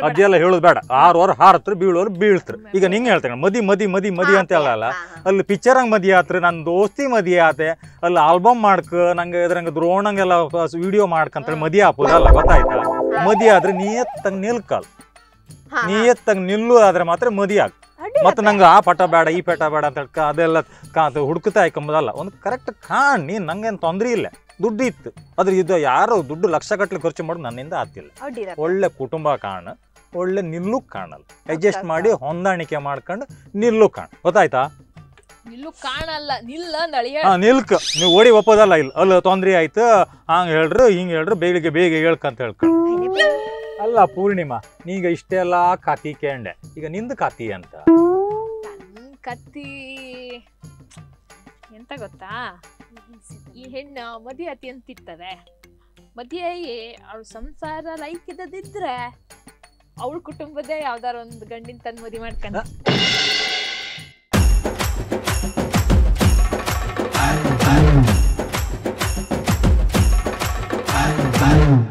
ಅದೆಲ್ಲ ಹೇಳುದು ಬೇಡ. ಆರೋರ್ ಹಾರತ್ರು ಬೀಳೋರು ಬೀಳ್ತ್ರು. ಈಗ ನಿಂಗೆ ಹೇಳ್ತೇನೆ ಮದಿ ಮದಿ ಮದಿ ಮದಿ ಅಂತ ಹೇಳಲ್ಲ. ಅಲ್ಲಿ ಪಿಕ್ಚರ್ ಹಂಗ್ ಮದಿ ಆತ್ರಿ ನನ್ನ ದೋಸ್ತಿ ಮದಿ ಆತೆ. ಅಲ್ಲಿ ಆಲ್ಬಮ್ ಮಾಡ್ಕ ನಂಗೆ ಇದ್ರಂಗೆ ದ್ರೋಣಂಗೆಲ್ಲ ವಿಡಿಯೋ ಮಾಡ್ಕಂತ ಮದಿ ಹಾಪುದಲ್ಲ ಗೊತ್ತಾಯ್ತಲ್ಲ ಮದಿ ಆದ್ರೆ ನಿಯತ್ತಂಗ್ ನಿಲ್ಕಲ್. ಹಾ. ನಿಲ್ಲು ಆದ್ರೆ ಮಾತ್ರ ಮದಿ ಆಗ ಅಡ್ಡಿ ಮತ್ತೆ ನಂಗೆ ಆ ಪಟ ಬೇಡ ಈ ಪಟ ಬೇಡ ಅಂತ ಹೇಳ್ಕ ಅದೆಲ್ಲ ಕಾ ಅದು ಹುಡುಕ್ತಾ ಇಕ್ಕಂಬುದಲ್ಲ. ಒಂದು ಕರೆಕ್ಟ್ ಕಾಣ್ ನೀ ನಂಗೇನು ತೊಂದ್ರೆ ಇಲ್ಲ. ದುಡ್ಡು ಇತ್ತು ಅದ್ರ ಇದು ಯಾರು ದುಡ್ಡು ಲಕ್ಷ ಗಟ್ಟಲೆ ಖರ್ಚು ಮಾಡೋದು ನನ್ನಿಂದ ಆತಿಲ್ಲ ಒಳ್ಳೆ ಕುಟುಂಬ ಕಾಣ ಒಳ್ಳೆ ನಿಲ್ಲು ಕಾಣಲ್ಲ. ಅಡ್ಜಸ್ಟ್ ಮಾಡಿ ಹೊಂದಾಣಿಕೆ ಮಾಡ್ಕೊಂಡು ನಿಲ್ಲು ಕಾಣ. ಗೊತ್ತಾಯ್ತಾ? ನಿಲ್ಲು ಕಾಣಲ್ಲ ನಿಲ್ಲ ನಿಲ್ಕ. ನೀವು ಓಡಿ ಒಪ್ಪೋದಲ್ಲ ಇಲ್ಲ. ಅಲ್ಲ ತೊಂದ್ರೆ ಆಯ್ತು. ಹಂಗ ಹೇಳ್ರು ಹಿಂಗ ಹೇಳ್ರು ಬೇಗ ಬೇಗ ಹೇಳ್ಕಂತ ಹೇಳ್ಕೊಂಡು ಅಲ್ಲ ಪೂರ್ಣಿಮಾ ನೀಗ ಇಷ್ಟೆಲ್ಲ ಕಾತಿ ಕೇಂಡೆ. ಈಗ ನಿಂದು ಕಾತಿ ಅಂತ. ಕತ್ತಿ ಎಂತ ಗೊತ್ತಾ? ಈ ಹೆಣ್ಣು ಮದುವೆ ಅತಿ ಅಂತಿರ್ತದೆ ಮದುವೆಯಾಗಿ ಅವಳ ಸಂಸಾರ ಲೈಕ್ ಇದ್ದದಿದ್ರೆ ಅವಳ ಕುಟುಂಬದೇ ಯಾವ್ದಾರ ಒಂದು ಗಂಡಿನ ತಂದು ಮದುವೆ ಮಾಡ್ಕೊಂಡ